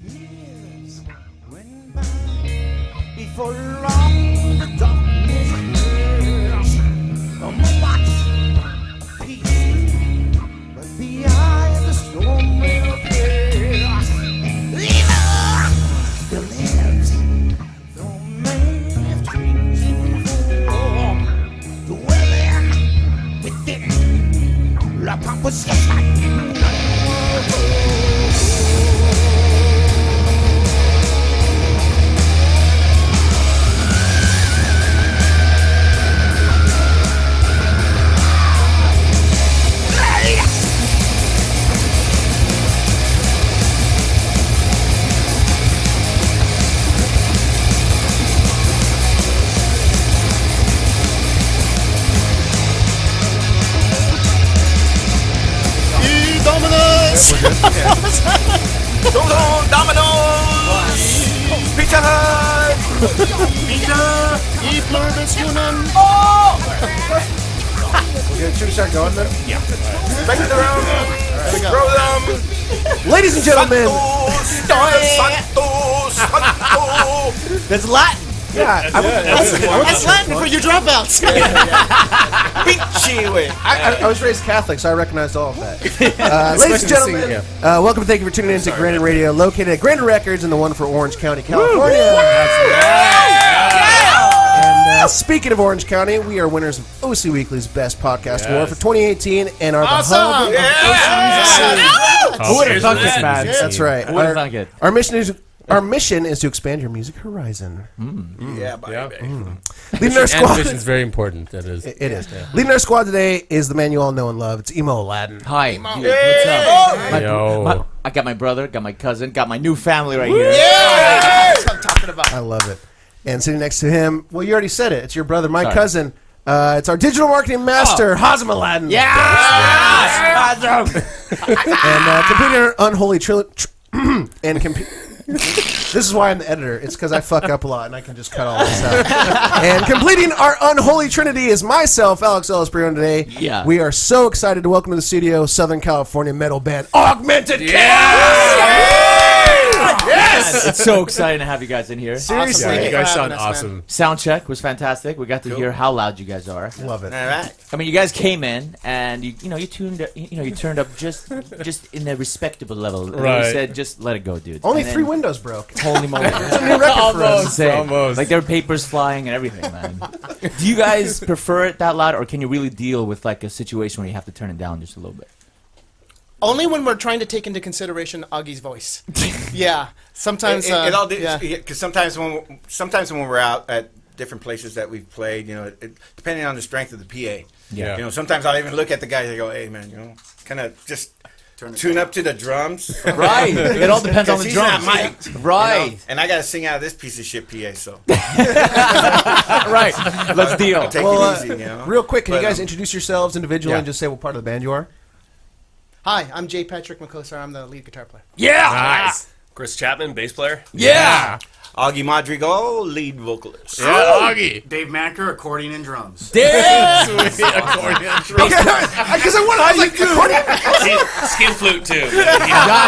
Years went by before long the darkness. A peace, but Ladies and gentlemen! That's Latin. yeah, I, That's Latin for your dropouts! Pinchy, güey. I, I, I was raised Catholic, so I recognized all of that. Uh, ladies and gentlemen, singing, uh, welcome thank you for tuning in to Granted Radio, located at Granted Records in the one for Orange County, California. And uh, speaking of Orange County, we are winners of OC Weekly's Best Podcast Award for 2018 and are the hub. Who would have thunk this, man? That's right. Who would have Our, thunk it? our mission is our mission is to expand your music horizon. Hmm. Yeah, baby. Hmm. Leading our squad. vision is very important. That is. It is. Leading our squad today is the man you all know and love. It's Emo Alaeddin. Hi, dude, what's up? My- Yo. my- I got my brother, got my cousin, got my new family right here. That's what I'm talking about. I love it. And sitting next to him, well, you already said it. It's your brother, my Sorry. cousin. Uh, it's our digital marketing master, Hazem Alaeddin. Yeah! And uh, completing our unholy trilogy. and comp- this is why I'm the editor. It's because I fuck up a lot and I can just cut all this out. and completing our unholy trinity is myself, Alex Elespuru. Today, Yeah. we are so excited to welcome to the studio Southern California metal band Augmented Yes! It's so exciting to have you guys in here. Seriously, Thank you you guys sound having us, man. awesome. Sound check was fantastic. We got to hear how loud you guys are. love it. All right. I mean, you guys came in and you, you know, you tuned, you know, you turned up just, just in a respectable level. And Right. You said, just let it go, dude. Only And three then- windows broke. Holy moly! Almost. Insane. Almost. Like there were papers flying and everything, man. Do you guys prefer it that loud, or can you really deal with like a situation where you have to turn it down just a little bit? Only when we're trying to take into consideration Augie's voice. yeah. Sometimes. It, it, it uh, all yeah. because sometimes when sometimes when we're out at different places that we've played, you know, it, depending on the strength of the PA. Yeah. You know, sometimes I'll even look at the guys and go, "Hey, man, you know, kind of just tune up to the drums." Right. it all depends on the he's drums. not mic'd, you know? Right. And I got to sing out of this piece of shit PA, so right. Let's deal. take Well, it uh, easy, you know. Real quick, can you guys um, introduce yourselves individually yeah. and just say what part of the band you are? Hi, I'm J. Patrick McCosar. I'm the lead guitar player. Yeah. Nice. Chris Chapman, bass player. Yeah. Augie Madrigal, lead vocalist. Yeah, Augie. Dave Manker, accordion and drums. Damn. Sweet accordion. Because I want, I was like, Skin flute too.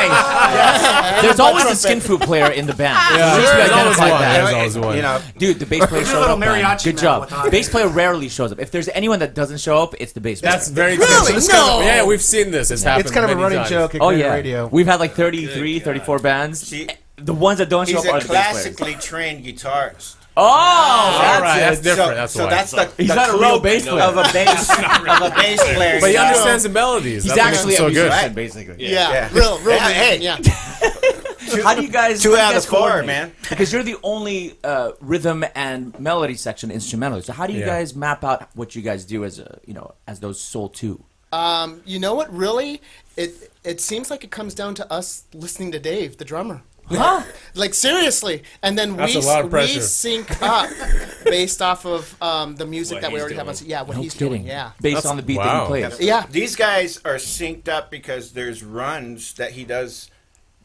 Nice. There's always a skin flute player in the band. At least There's always one. that. There's always one. You know, Dude, the bass player do showed up. mariachi Good job. with Bass player rarely shows up. If there's anyone that doesn't show up, it's the bass player. That's very Really? It's No. kind of- yeah, we've seen this. It's happened. it's kind of a running times. joke at oh yeah. Radio. We've had like 33, 34 bands. See, the ones that don't show he's up a are the bass players. classically trained guitarist. Oh, All that's right, that's different. So, that's so why. that's the, He's the not a real cloak bass player. of a bass of a bass player. but he you understands the melodies. He's That's what makes actually so a good. musician, basically. Yeah. Yeah. Real, real. Yeah, hey. yeah. How do you guys? Two how do you out guys of four, coordinate? man. Because you're the only uh, rhythm and melody section instrumental. So how do you Yeah. guys map out what you guys do as a you know as those soul two? Um, you know what? Really, it it seems like it comes down to us listening to Dave, the drummer. Huh? Like seriously, and then That's we a lot of we pressure. sync up based off of um, the music What that we he's already have on. doing. Yeah, what No he's kidding. doing. Yeah, Based That's- on the beat wow. that he plays. yeah. These guys are synced up because there's runs that he does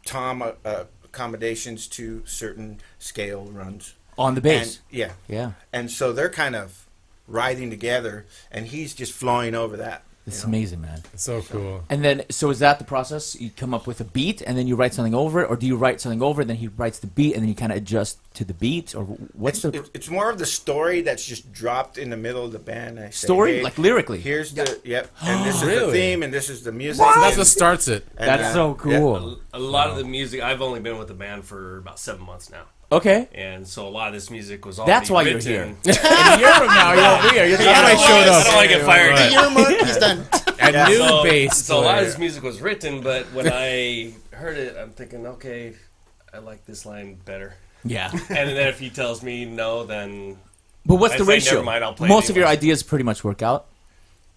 tom uh, uh, accommodations to certain scale runs. On the And, bass. yeah. yeah. And so they're kind of riding together, and he's just flowing over that. It's amazing, man. It's so cool. And then, so is that the process? You come up with a beat, and then you write something over, it, or do you write something over, then he writes the beat, and then you kind of adjust to the beat, or what's It's, the it's more of the story that's just dropped in the middle of the band. I say, story, hey, like lyrically? Here's the yep, and this is the theme, and this is the music. So that's what starts it. and, That's uh, so yeah. cool. A lot of the music, I've only been with the band for about seven months now. Okay. And so a lot of this music was all That's why you're here. written. And a year from now, you're over here. You're That's why I showed I up. don't want to get fired. Right. Year mark, he's done. A Yeah. new So, bass so a lot of this music was written, but when I heard it, I'm thinking, okay, I like this line better. Yeah. And then if he tells me no, then But what's I the say, ratio? never mind, I'll play Most of your ideas pretty much work out.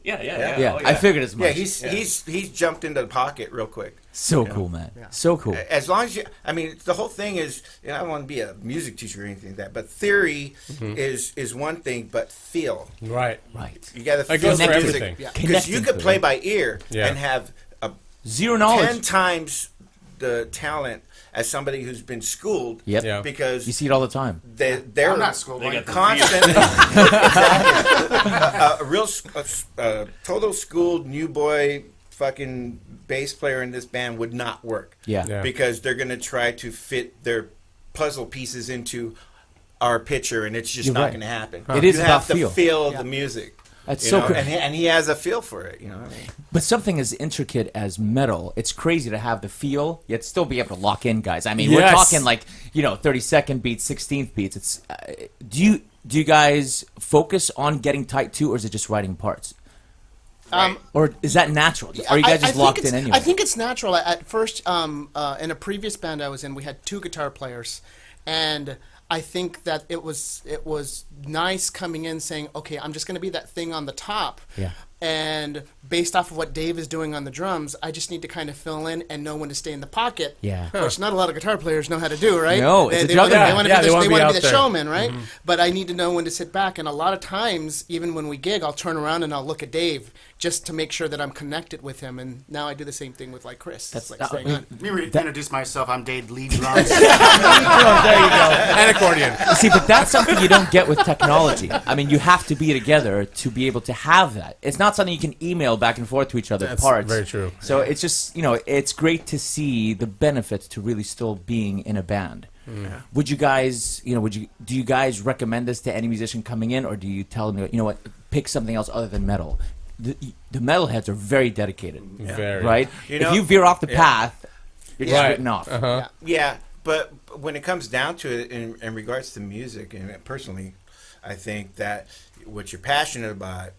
Yeah, yeah, Yeah. yeah. Yeah, oh, I figured as much. Yeah, he's he's he's jumped into the pocket real quick. so cool, man. So cool. As long as you, I mean, the whole thing is, you know, I don't want to be a music teacher or anything like that, but theory Mm-hmm. is is one thing, but feel. Right. Right. You got to feel goes for music everything. Yeah. because Connecting you could play by ear Yeah. and have a Zero knowledge. ten times the talent as somebody who's been schooled. Yep. Yeah. Because You see it all the time. they, they're I'm not schooled. They like got the constantly a, uh, a real s- a s- a total schooled new boy fucking bass player in this band would not work Yeah. Yeah. because they're going to try to fit their puzzle pieces into our picture and it's just You're not right. going to happen It is you about have to feel. feel Yeah. the music That's you so know? cool. and, he, and he has a feel for it you know what I mean? But something as intricate as metal, it's crazy to have the feel, yet still be able to lock in guys. I mean, we're Yes. talking like you know, thirty second beats, sixteenth beats. It's uh, do you do you guys focus on getting tight too, or is it just writing parts, Um, or is that natural? Are you I- guys I just think locked it's- in anyway? I think it's natural. At- At first, um, uh, in a previous band I was in, we had two guitar players, and I think that it was it was nice coming in saying, "Okay, I'm just going to be that thing on the top." Yeah. And based off of what Dave is doing on the drums, I just need to kind of fill in and know when to stay in the pocket. Yeah. Which not a lot of guitar players know how to do, right? No, they, it's a they, juggernaut. They want to Yeah, be, they the, wanna they be wanna be the showman, right? Mm-hmm. But I need to know when to sit back. And a lot of times, even when we gig, I'll turn around and I'll look at Dave just to make sure that I'm connected with him. And now I do the same thing with like Chris. That's- like staying on. Let me re- introduce myself. I'm Dave Lead Drums. And accordion. See, but that's something you don't get with technology. I mean, you have to be together to be able to have that. It's not something you can email back and forth to each other. That's parts. very true. So it's just you know, it's great to see the benefits to really still being in a band. Mm. Would you guys, you know, would you do you guys recommend this to any musician coming in, or do you tell them, you know what, pick something else other than metal? The, the metalheads are very dedicated, Very. right? You know- if you veer off the Yeah. path, you're just Right. written off. Uh-huh. Yeah, but when it comes down to it, in, in regards to music, and personally, I think that what you're passionate about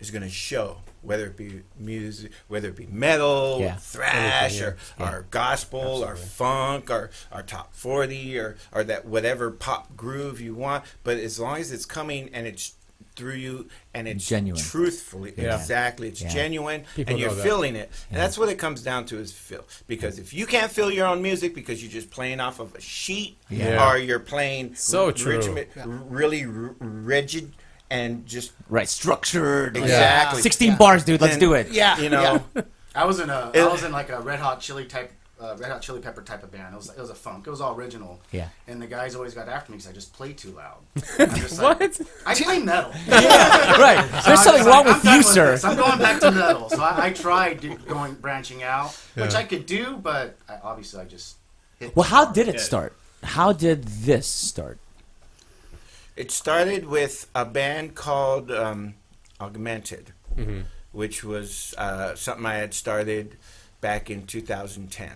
is going to show, whether it be music, whether it be metal, Yeah. thrash, Everything, or, or gospel, or funk, or, or top forty, or or that whatever pop groove you want. But as long as it's coming and it's through you and it's Genuine. truthfully, Yeah. exactly, it's Yeah. genuine, People and you're that. feeling it. And that's what it comes down to is feel. Because if you can't feel your own music because you're just playing off of a sheet, Yeah. or you're playing So r- true. rich- really r- rigid and just Right, structured. like- exactly Sixteen Yeah. bars, dude. Let's then, do it. Yeah, You know, I was in a It- I was in like a Red Hot Chili type, uh, Red Hot Chili Pepper type of band. It was it was a funk. It was all original. Yeah. And the guys always got after me because I just played too loud. I'm just like, What? I play metal. right. So There's I'm something wrong like, with I'm you, sir. this. I'm going back to metal. So I, I tried going branching out, which I could do, but I, obviously I just. Hit Well, how hard. did it Yeah. start? How did this start? it started with a band called um, Augmented, Mm-hmm. which was uh, something I had started back in 2010.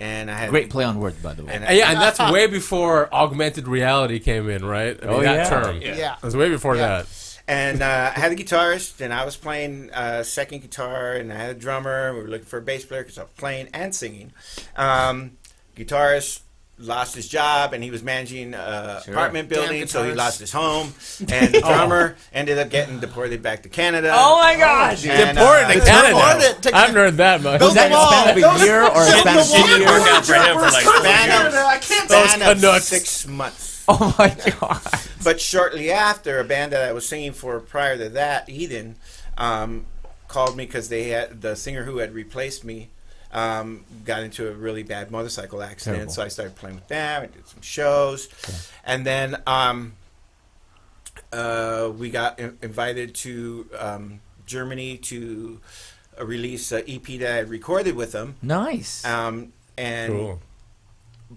And I had Great play on words, by the way. And Uh, yeah, and that's way before augmented reality came in, right? I mean, Oh, that yeah. term. Yeah. Yeah. It was way before Yeah. that. And uh, I had a guitarist, and I was playing uh, second guitar, and I had a drummer. We were looking for a bass player because I was playing and singing. Um, guitarist lost his job, and he was managing an Sure. apartment Damn building, so he lost his home. And the drummer ended up getting deported back to Canada. Oh my gosh! And, Deported uh, to Canada. to I haven't heard that much. Was that in span of a year or a span of It two didn't years? out for him for like Span of, I can't Those span of six months. Oh my god! But shortly after, a band that I was singing for prior to that, Eden, um, called me because they had the singer who had replaced me um, got into a really bad motorcycle accident. Terrible. So I started playing with them. I did some shows, and then um, uh, we got in- invited to um, Germany to uh, release an EP that I recorded with them. Nice. Um, and Cool.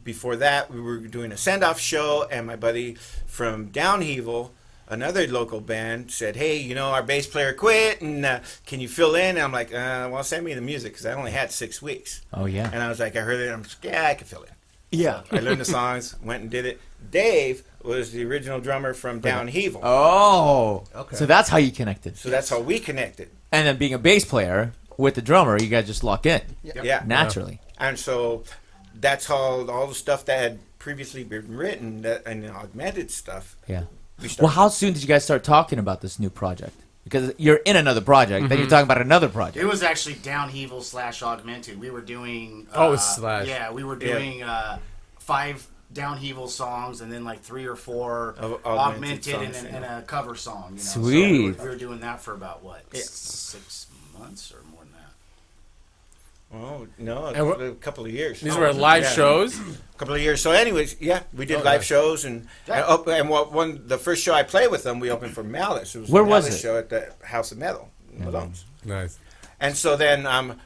before that, we were doing a send off show, and my buddy from Downheaval, another local band, said, Hey, you know, our bass player quit, and uh, can you fill in? And I'm like, uh, Well, send me the music, because I only had six weeks. oh yeah. And I was like, I heard it, I'm like, Yeah, I can fill in. Yeah. I learned the songs, went and did it. Dave was the original drummer from Downheaval. Oh. Okay. So that's how you connected. So that's how we connected. And then being a bass player with the drummer, you guys just lock in Yeah. naturally. And so that's how all the stuff that had previously been written that, and augmented stuff. Yeah. We started. Well, how soon did you guys start talking about this new project? Because you're in another project, then you're talking about another project. It was actually downheaval slash augmented. We were doing. Uh, Oh, slash. Yeah, we were Yeah. doing uh, five downheaval songs and then like three or four Of augmented, augmented and, songs, and, yeah. and a cover song. You know? Sweet. So we, were, we were doing that for about what Yeah. six months or more than that. Oh no, a couple, of years. These Oh, were live yeah. shows. A couple of years. So, anyways, yeah, we did Oh, live nice. shows and and, op- and what one the first show I played with them, we opened for Malice. It was Where the was Malice it? show at the House of Metal, in Malone's. Nice. And so then um,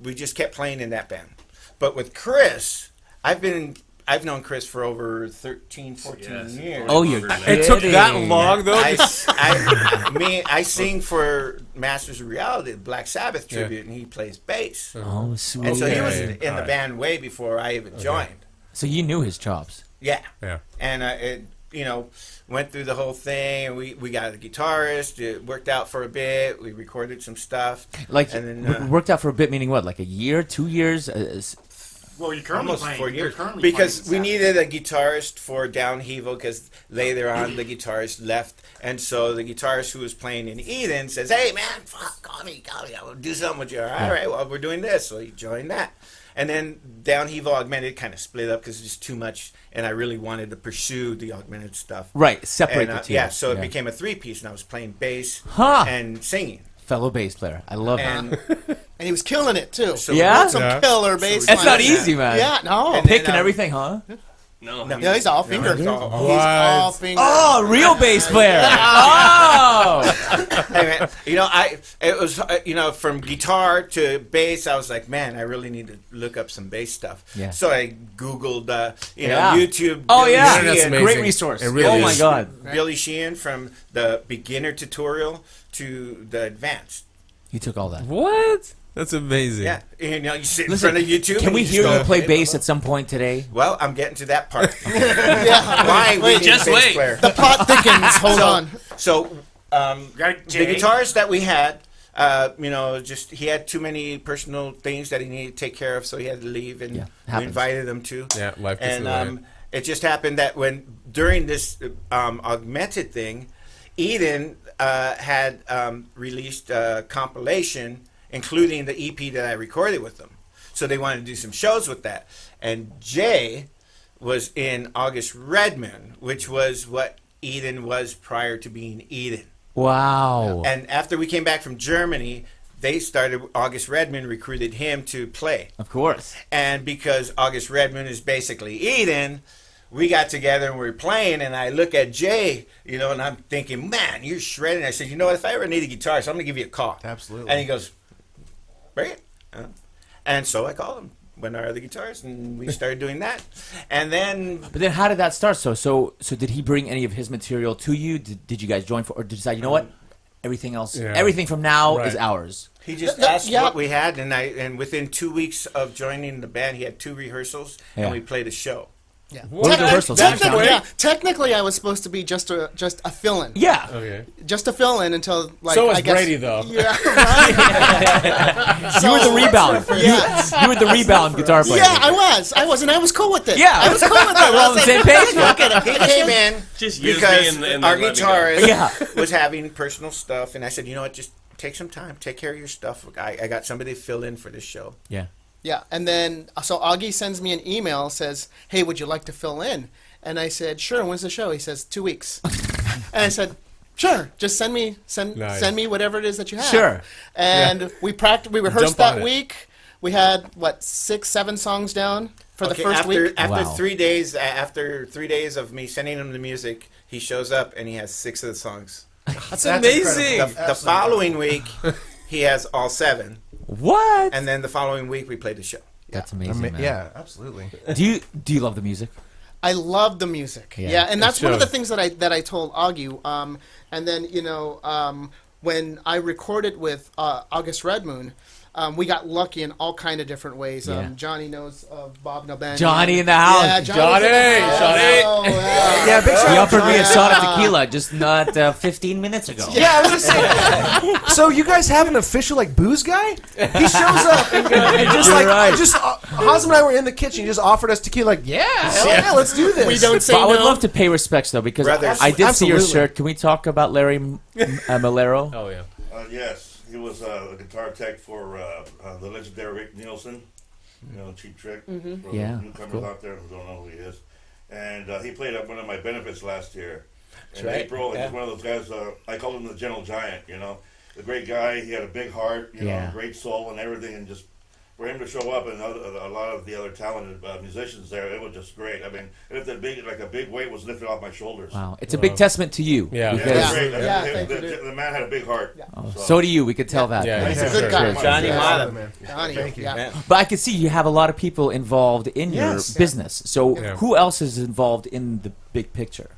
we just kept playing in that band. But with Chris, I've been I've known Chris for over 13, 14 Yes. years. Oh, you're Longer It took that long though. I, I, me, I sing for Masters of Reality, the Black Sabbath Yeah. tribute, and he plays bass. Oh, sweet. And so he was in, in the band way before I even joined. So you knew his chops. Yeah, yeah. and uh, it, you know, went through the whole thing. We we got a guitarist. It worked out for a bit. We recorded some stuff. Like, And then, w- uh, worked out for a bit, meaning what? Like a year, two years? Uh, s- Well, you're currently Almost playing. four years currently because we needed a guitarist for Downheaval because later on the guitarist left, and so the guitarist who was playing in Eden says, "Hey man, fuck, call me, call me, I will do something with you." All right, well we're doing this, so he joined that, and then Downheaval augmented kind of split up because it's just too much, and I really wanted to pursue the augmented stuff. right, separate And, uh, the two. yeah, so it became a three piece, and I was playing bass Huh. and singing, Fellow bass player. I love that. and and he was killing it too. so Yeah? Some Yeah. killer bass. It's not easy, man. Yeah, no. And Pick then, and um, everything, huh? No. No. yeah, he's all No, fingered. it's all- He's all What? fingered. Oh, real bass player. oh, hey man, you know, I it was uh, you know from guitar to bass. I was like, man, I really need to look up some bass stuff. Yeah. So I googled, uh, you Yeah. know, YouTube. oh Billy yeah, Internet's Sheehan, amazing. great resource. It really oh my god, Billy Sheehan from the beginner tutorial to the advanced. he took all that. What? That's amazing. Yeah, you know, you sit in Listen, front of YouTube. Can we just hear go, you play "Hey, bass blah, at some point today? Well, I'm getting to that part. Yeah. Why? we need just wait. player. The plot thickens. Hold on. So, um, the guitars that we had, uh, you know, just he had too many personal things that he needed to take care of, so he had to leave, and Yeah, we invited him to. Yeah, life gets and um, it just happened that when during this um, augmented thing, Eden uh, had um, released a compilation, including the EP that I recorded with them. So they wanted to do some shows with that, and Jay was in August Redmoon, which was what Eden was prior to being Eden. Wow. And after we came back from Germany, they started. August Redmoon recruited him to play, Of course. and because August Redmoon is basically Eden, we got together and we were playing. And I look at Jay, you know, and I'm thinking, man, you're shredding. I said, you know what? If I ever need a guitar, so I'm gonna give you a call. Absolutely. And he goes, bring it. Uh, and so I called him when our other guitars, and we started doing that. And then But then, how did that start? So, so, so, did he bring any of his material to you? Did, did you guys join for, or did you decide? You know what? Everything else, Yeah. everything from now is ours. He just Th- th- asked yeah. what we had, and I and within two weeks of joining the band, he had two rehearsals, Yeah. and we played a show. Yeah. What? What rehearsals? Technically, yeah, technically, I was supposed to be just a just a fill-in. Yeah. Okay. Just a fill-in until like. So was I guess, Brady, though. Yeah. Right? you were the rebound. Yes. You were the rebound guitar player. Yeah, I was. I was, and I was cool with it. Yeah. I was cool with it. We're all on the same page. He came in Just use because me and, and our then let me go. guitarist Yeah. was having personal stuff, and I said, you know what, just take some time, take care of your stuff. I, I got somebody to fill in for this show. Yeah. Yeah, and then uh, so Augie sends me an email says, "Hey, would you like to fill in?" And I said, "Sure." When's the show? He says, two weeks." and I said, "Sure. Just send me send Nice. send me whatever it is that you have." Sure. And we practiced. We rehearsed Jump on that it. week. We had what six, seven songs down for the first after week. after Wow. three days, after three days of me sending him the music, he shows up and he has six of the songs That's, That's amazing. The, the following week, he has all seven, What? and then the following week we played the show. That's I amazing, mean, man. yeah, absolutely. Do you do you love the music? I love the music. Yeah. Yeah, and that's one of the things that I that I told Augie. Um, and then you know um, when I recorded with uh, August Red Moon. Um, we got lucky in all kind of different ways. Yeah. Um, Johnny knows of Bob Nalbandian. Johnny in the house. Yeah, Johnny, Johnny's in house. Johnny. Oh, yeah. Yeah, big shout He out offered me a shot of tequila just not uh, 15 minutes ago. Yeah, I was gonna say. so you guys have an official like booze guy? He shows up and, and just You're like right. just uh, Hans and I were in the kitchen. He just offered us tequila. Like, yeah, hell yeah, let's do this. We don't say But I would love to pay respects though because Brothers. I did see your shirt. Can we talk about Larry M- uh, Malero? Oh yeah. Uh, yes, he was uh, a guitar tech for uh, uh, the legendary Rick Nielsen. You know, Cheap Trick. For Yeah, newcomers cool. out there who don't know who he is. And uh, he played at one of my benefits last year. In right, April, and yeah. he's one of those guys, uh, I call him the Gentle Giant, you know. A great guy, he had a big heart, you Yeah. know, great soul and everything, and just for him to show up and other, a lot of the other talented uh, musicians there, it was just great. I mean, if the big, like a big weight was lifted off my shoulders. Wow, it's a big testament to you. Yeah. Yeah, because- it Yeah. great. I Yeah, the- thank the, the man had a big heart. Oh, so do you. We could tell that. Yeah, he's He's a good guy. Johnny Yeah, Mata. man. Johnny, Thank you. yeah. But I can see you have a lot of people involved in Yes. your business. So Yeah. who else is involved in the big picture?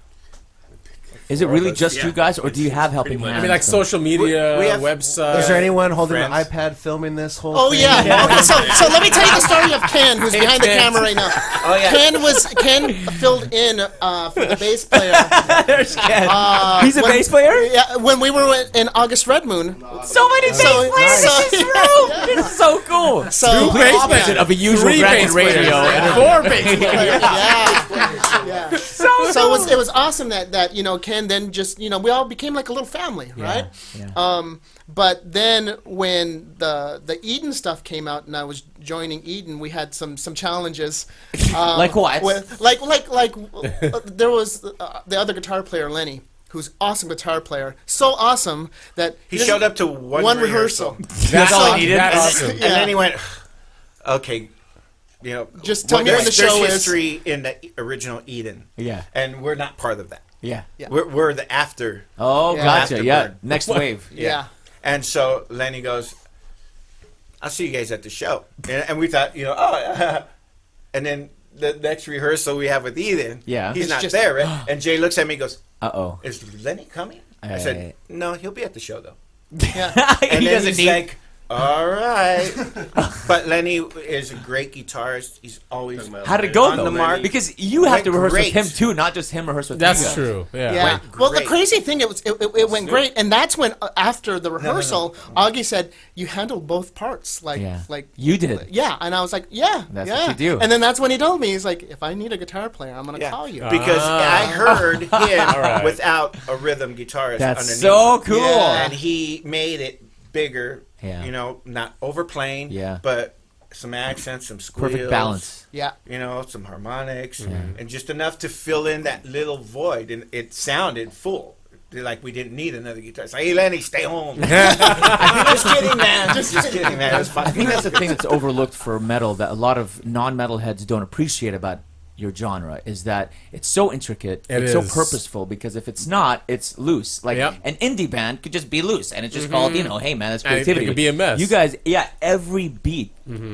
Is it really us, just yeah. you guys, or do you have helping hands? I mean, like social media, We- we have- website. Is there anyone holding Friends. an iPad filming this whole? Oh thing? yeah. Okay, so so let me tell you the story of Ken, who's behind the camera right now. Oh yeah. Ken was Ken filled in uh, for the bass player. There's Ken. Uh, He's a when- bass player. Yeah, when we were in August Red Moon. So many bass So- players so- in this room. It's so cool. So Complete bass opposite players. of a usual Three Granted bass players. radio. Yeah. interview. Four bass players. yeah, yeah. So, So it was it was awesome that that you know Ken then just you know we all became like a little family, right? Yeah. Um, but then when the the Eden stuff came out and I was joining Eden, we had some some challenges. Um, Like what? with- like like like uh, there was uh, the other guitar player Lenny. Who's awesome guitar player? So awesome that He doesn't- showed up to one, one rehearsal. rehearsal. That's all all I needed. That's That's awesome. And Yeah. then he went, okay, you know, Just tell well, me when the show there's is. history in the original Eden, Yeah. and we're not part of that. Yeah. Yeah. We're, we're the after. Oh, Yeah. gotcha. Yeah. Next wave. Yeah. And so Lenny goes, I'll see you guys at the show. And, and we thought, you know, oh, and then the next rehearsal we have with Eden, Yeah. he's It's not just- there, right? And Jay looks at me and goes, Uh oh. is Lenny coming? I Uh, said, no, he'll be at the show, though. Yeah. And he then doesn't he's need. like, all right. but Lenny is a great guitarist. He's always How did it go on though? the mark. Because you have Went to rehearse great. with him too, not just him rehearse with you That's guys. true. Yeah. Yeah. Went Well, the great. crazy thing it was it, it, it went great, and that's when uh, after the rehearsal, Augie said you handled both parts like Yeah. like You did. Yeah, and I was like, yeah, That's yeah. what you do. And then that's when he told me he's like, if I need a guitar player, I'm gonna Yeah. call you. because I heard him right. without a rhythm guitarist That's underneath. so cool. Yeah. and he made it bigger. Yeah. You know, not overplaying. Yeah. But some accents, some squeals. Perfect balance. yeah. You know, some harmonics, and just enough to fill in that little void, and it sounded full. Like we didn't need another guitar. It's like, hey, Lenny, stay home. just kidding, man. Just, kidding, man. It was I think that's the thing that's overlooked for metal that a lot of non-metal heads don't appreciate about your genre is that it's so intricate, It it's so purposeful. Because if it's not, it's loose. Like Yep. an indie band could just be loose, and it's just called, you know, hey man, that's And it creativity. could be a mess. You guys, yeah, every beat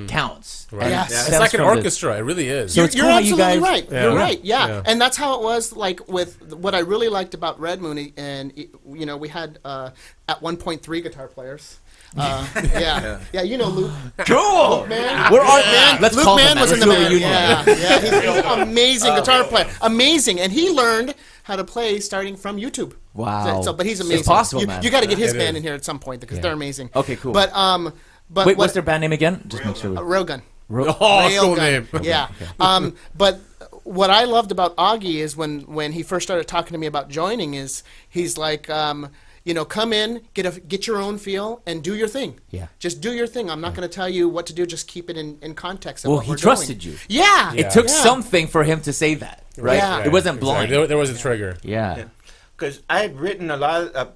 counts. Right. And Yes. it It's It's like an from the- orchestra. It really is. So You're, it's you're cool how you absolutely guys- right. Yeah. You're right. Yeah. Yeah. and that's how it was. Like with what I really liked about Red Moon, and you know, we had uh, at one point three guitar players. Uh, yeah. yeah, You know, Luke. Cool. Man. We're on. Man, Let's Luke call Man was in the band. reunion. Yeah, yeah, he's, he's an amazing guitar player, amazing, and he learned how to play starting from YouTube. Wow. So, but he's It's amazing. possible, you, man. You got to get his It band is. in here at some point because Yeah. they're amazing. Okay, cool. But um, but Wait, what, what's their band name again? Just make sure. We, uh, Railgun. Ro- oh, Railgun. cool name. Yeah. Um, but what I loved about Augie is when when he first started talking to me about joining is he's like. Um, you know, come in, get a get your own feel, and do your thing. Yeah. Just do your thing. I'm not going to tell you what to do. Just keep it in, in context. Of Well, what he we're trusted doing. you. Yeah. It took Yeah. something for him to say that, right? Yeah. It wasn't Exactly. blind. There, there was a trigger. Yeah. because I had written a lot. Of,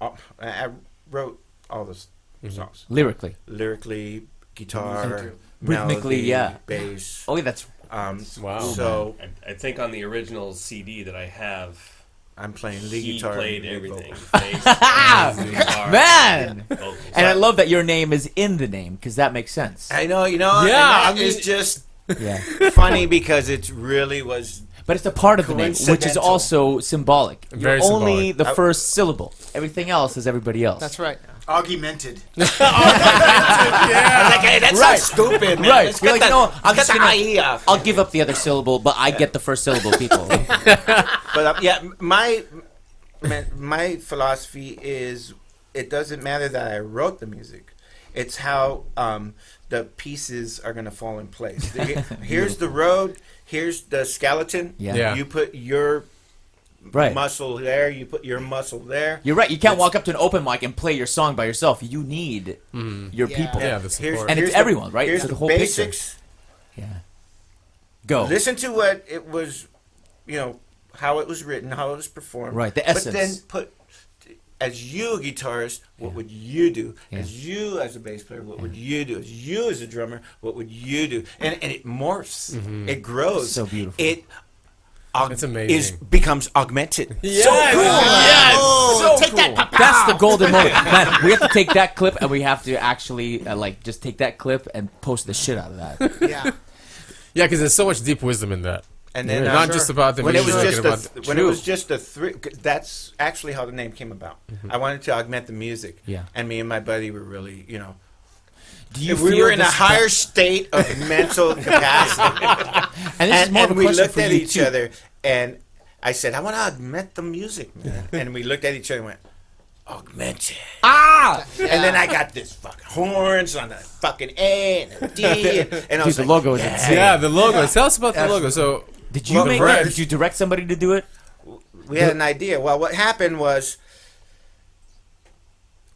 uh, I I wrote all the s- songs Lyrically. lyrically, guitar, Rhythmically, yeah. bass. Oh, yeah, that's Um, Wow. So I, I think on the original CD that I have, I'm playing lead He guitar. played and everything. vocals. Bass, guitar, Man! vocals. And I love that your name is in the name because that makes sense. I know, you know. Yeah, and I is mean- just Yeah. funny because it really was. But it's a part of the name, which is also symbolic. You're Very only symbolic. the I- first syllable. Everything else is everybody else. That's right. Augmented. I was like, hey, that's Right. so stupid, man. Right. Let's You're get like, the- no, I'm get just the gonna, off. I'll give up the other syllable, but I get the first syllable, people. But uh, yeah, my my- my philosophy is it doesn't matter that I wrote the music; it's how um, the pieces are going to fall in place. The- here's the road. Here's the skeleton. Yeah. Yeah. You put your Right. muscle there. You put your muscle there. You're right. You can't It's- walk up to an open mic and play your song by yourself. You need mm-hmm. your Yeah. people. Yeah, the Here's, support. And it's the- everyone, right? Here's It's the, the whole picture. basics. Yeah. Go. Listen to what it was, you know, how it was written, how it was performed. Right, the essence. But then put, as you a guitarist, what would you do? Yeah. As you as a bass player, what would you do? As you as a drummer, what would you do? And and it morphs, it grows. So beautiful. It. aug- It's amazing. Is becomes augmented. Yes! Oh, take that. That's the golden moment, man. We have to take that clip and we have to actually uh, like just take that clip and post the shit out of that. Yeah. Yeah, because there's so much deep wisdom in that. And then Not uh, just about the when it was music, just a, th- when it was just a three. That's actually how the name came about. I wanted to augment the music. Yeah. And me and my buddy were really, you know, Do you if we were in a this- higher state of mental capacity. And this is and, of a we question looked for at you each too. other, and I said, "I want to augment the music, man." and we looked at each other and went, "Augmented." Ah! And then I got this fucking horns on the fucking A and a D, and, and I Dude, was the like, logo is yeah. insane. Yeah, the logo. Tell us about the logo. So Did you Well, make that? Did you direct somebody to do it? we had an idea. Well, what happened was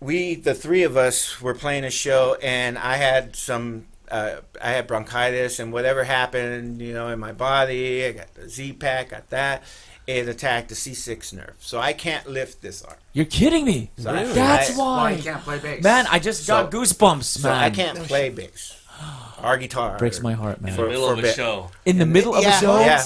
we, the three of us, were playing a show, and I had some. Uh, I had bronchitis, and whatever happened, you know, in my body, I got the Z pack, got that. It attacked the C6 nerve, so I can't lift this arm. You're kidding me. So I- That's I- Why why. you can't play bass? Man, I just got So- goosebumps, So man. I can't play bass or guitar. Breaks my heart, man. In the middle for of a a bit. show. In the middle of Yeah. a show? Yeah,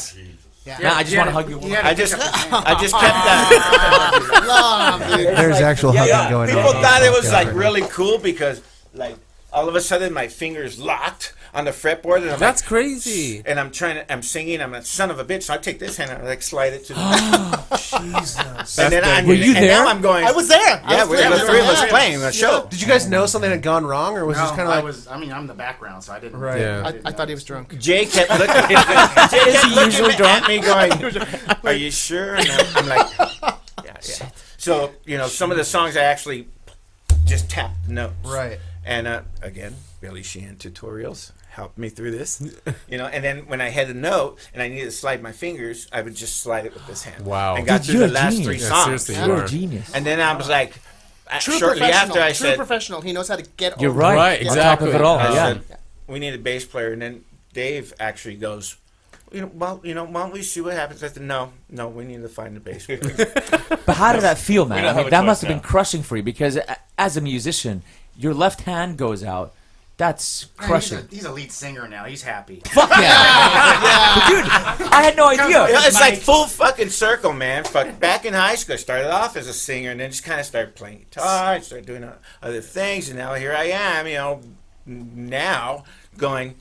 Yeah. Man, I just want to hug you. you had I just, pick up your hand. I just kept that. Love, dude. There's actual hugging going on. people thought it was like really cool because like all of a sudden my fingers locked on the fretboard and I'm that's like, crazy. and I'm trying to I'm singing I'm a son of a bitch so I take this hand and I like slide it to the Jesus. and then I'm Were you and there? now I'm going I was there. Yeah was we there. were the three of us Yeah. playing a show Did you guys know something had gone wrong, or was it No, just kind of like? I like was. I mean, I'm in the background, so I didn't. Right. Yeah. I, I, didn't I know. thought he was drunk. Jay kept looking Jay kept he looking usually at me going are you sure and I'm, I'm like yeah, yeah. so you know some of the songs I actually just tapped the notes right? And uh, again, Billy Sheehan tutorials helped me through this. You know, and then when I had a note and I needed to slide my fingers, I would just slide it with this hand. Wow. And got Dude, through you're the a last genius. three songs. seriously, you You're a genius. And then I was like, uh, True shortly after I True said, professional. He knows how to get. You're over right. Right, it. On top of exactly. it all, I yeah. said, we need a bass player. And then Dave actually goes, you know, well, you know, why don't we see what happens? I said, no, no, we need to find a bass player. But how did that feel, man? I mean, that must have now. been crushing for you because as a musician, your left hand goes out. That's Man, crushing. He's a, he's a lead singer now. He's happy. Fuck yeah. But dude, I had no idea. Yeah, it's like full fucking circle, man. Fuck, back in high school, I started off as a singer and then just kind of started playing guitar and started doing other things. And now here I am, you know, now going,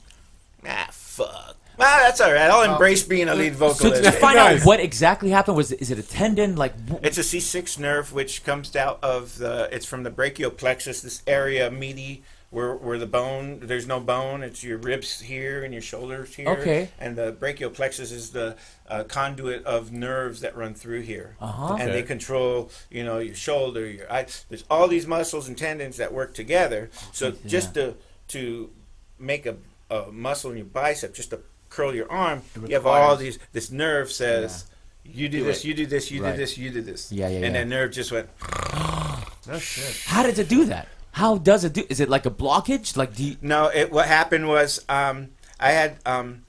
ah, fuck. Well, that's all right. I'll embrace being a lead So vocalist. to find out what exactly happened, was is it a tendon? Like, wh- It's a C6 nerve which comes out of the. It's from the brachial plexus, this area meaty where where the bone. There's no bone. It's your ribs here and your shoulders here. Okay. And the brachial plexus is the uh, conduit of nerves that run through here. Uh-huh. And they control, you know, your shoulder, your eye. There's all these muscles and tendons that work together. So just to to make a, a muscle in your bicep, just to curl your arm, you have all these. This nerve says. You do, Do this, it. you do this, you Right. do this, you do this. Yeah, yeah, And yeah. that nerve just went. No shit. how did it do that? How does it do? Is it like a blockage? Like, do you, No, it, what happened was um, I had um,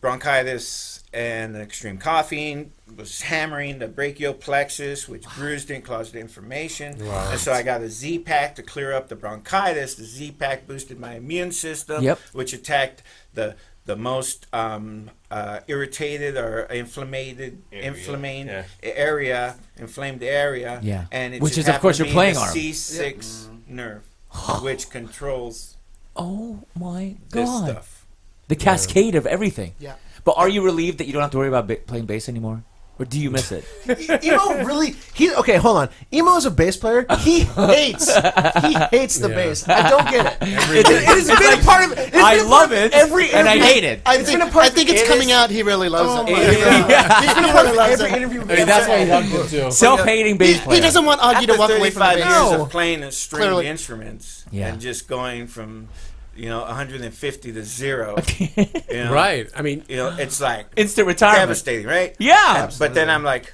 bronchitis and extreme coughing, was hammering the brachial plexus, which bruised and caused inflammation. Wow. And so I got a Z pack to clear up the bronchitis. The Z pack boosted my immune system, Yep. which attacked the the most um, uh, irritated or inflamed, Area, inflamed yeah. area, inflamed area. Yeah. and it Which is, of course, happened your to be playing the arm. C6 nerve, which controls Oh my this god! stuff. The cascade of everything. Yeah. But are you relieved that you don't have to worry about ba- playing bass anymore, or do you miss it? Emo really he okay, hold on. Emo is a bass player. He hates he hates the Yeah. bass. I don't get it. It- It has been a part of it's I been a love of it, every and I interview- hate it. I It's think, been a part I think it's it coming is- out. He really loves Oh it. my Yeah. God. It's been a part of He loves every it. interview. I mean, that's why he hugged it too. Self-hating bass player. he doesn't want Augie to After walk away from the 35 bass. years No. of playing a string Clearly. instruments Yeah. and just going from, you know, 150 to zero. you know, Right. I mean, You know, it's like Instant retirement. devastating, right? Yeah. And- But then I'm like,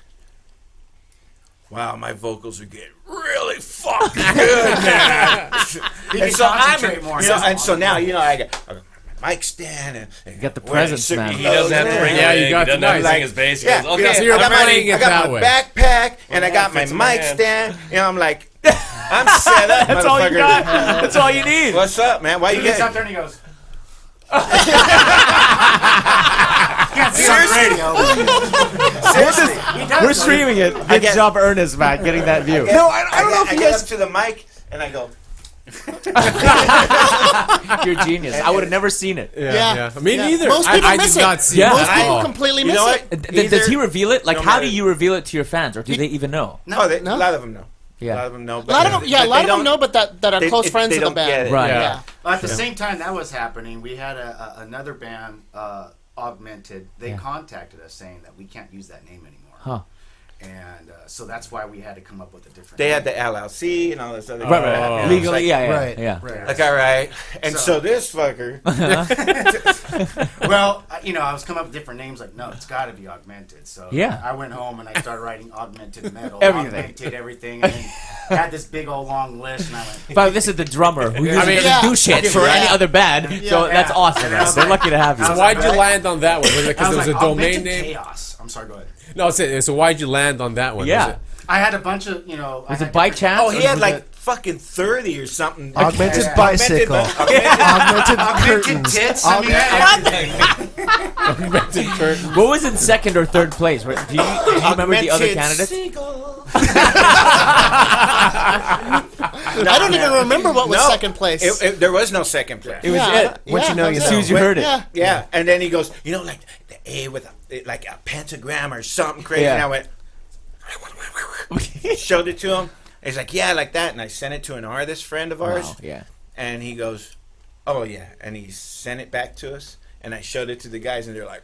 wow, my vocals are getting really fucking good, man. And so I'm, more. you know, and so now you know I got, I got my mic stand and, and got the wearing presence, certain man. He doesn't have to bring Yeah, it you in. got he doesn't the have to nice- his bass. Yeah, goes, you know, okay, so you're I got playing my, it I got that my way. backpack and I got my fits my mic stand. You know, I'm like, I'm set up, That's all you got. That's all you need. What's up, man? Why He you gets get? out there and he goes. can't see on the radio. Seriously. We're streaming it. I Good get- job, Ernest, man, getting that view. get- No, I- I don't get- know if I he get has- to the mic and I go. You're a genius. I would have never seen it. yeah, Yeah. yeah. Me Yeah. neither. Most I, people I miss did it. not see Yeah. it Most people all. completely You miss know it. what? D- does he reveal it? Like, no how matter- do you reveal it to your fans, or do they even know? Oh, they, No. a lot of them know. A lot Yeah. of them know. A lot of them, yeah, a lot of them know, but that, that are they- close it- friends of the don't get band. it. Right. Yeah. Yeah. Well, at the same time that was happening, we had a, a, another band, uh, Augmented. They Yeah. contacted us saying that we can't use that name anymore. Huh. And uh, so that's why we had to come up with a different. They had the LLC and all this other. Right, crap, right. you know, it's Legally, like- yeah, yeah, Right. yeah. Right. Like, all right. And so, So- this fucker. well, you know, I was coming up with different names. Like, no, it's got to be augmented. So Yeah. I went home and I started writing augmented metal, Everything. augmented everything, and had this big old long list. And I went, But this is the drummer who usually mean- doesn't Yeah. do shit for Yeah. any other band. so Yeah. that's awesome. And I man. was They're like- lucky to have you. So why'd like, you land on that one? Was it because was there was a domain name? chaos. I'm sorry, go ahead. No, it's it. So why'd you land on that one? Yeah. I had a bunch of, you know. I Was had it by different- chance? Oh, he had like it- fucking 30 or something. Augmented Yeah. bicycle. Augmented- Augmented Augmented curtains. tits. I mean, I had everything. Augmented curtain. What was in second or third place? Do you, do you remember the other candidates? seagull. I don't even remember what was No. second place. It, it, there was no second place. It was yeah, it. Once you know, you was As soon it. as you heard it. Yeah. Yeah, and then he goes, you know, like the A with a, like a pentagram or something crazy. Yeah. And I went, showed it to him. He's like, yeah, like that. And I sent it to an artist friend of ours, Wow, yeah. and he goes, oh yeah, and he sent it back to us, and I showed it to the guys, and they're like,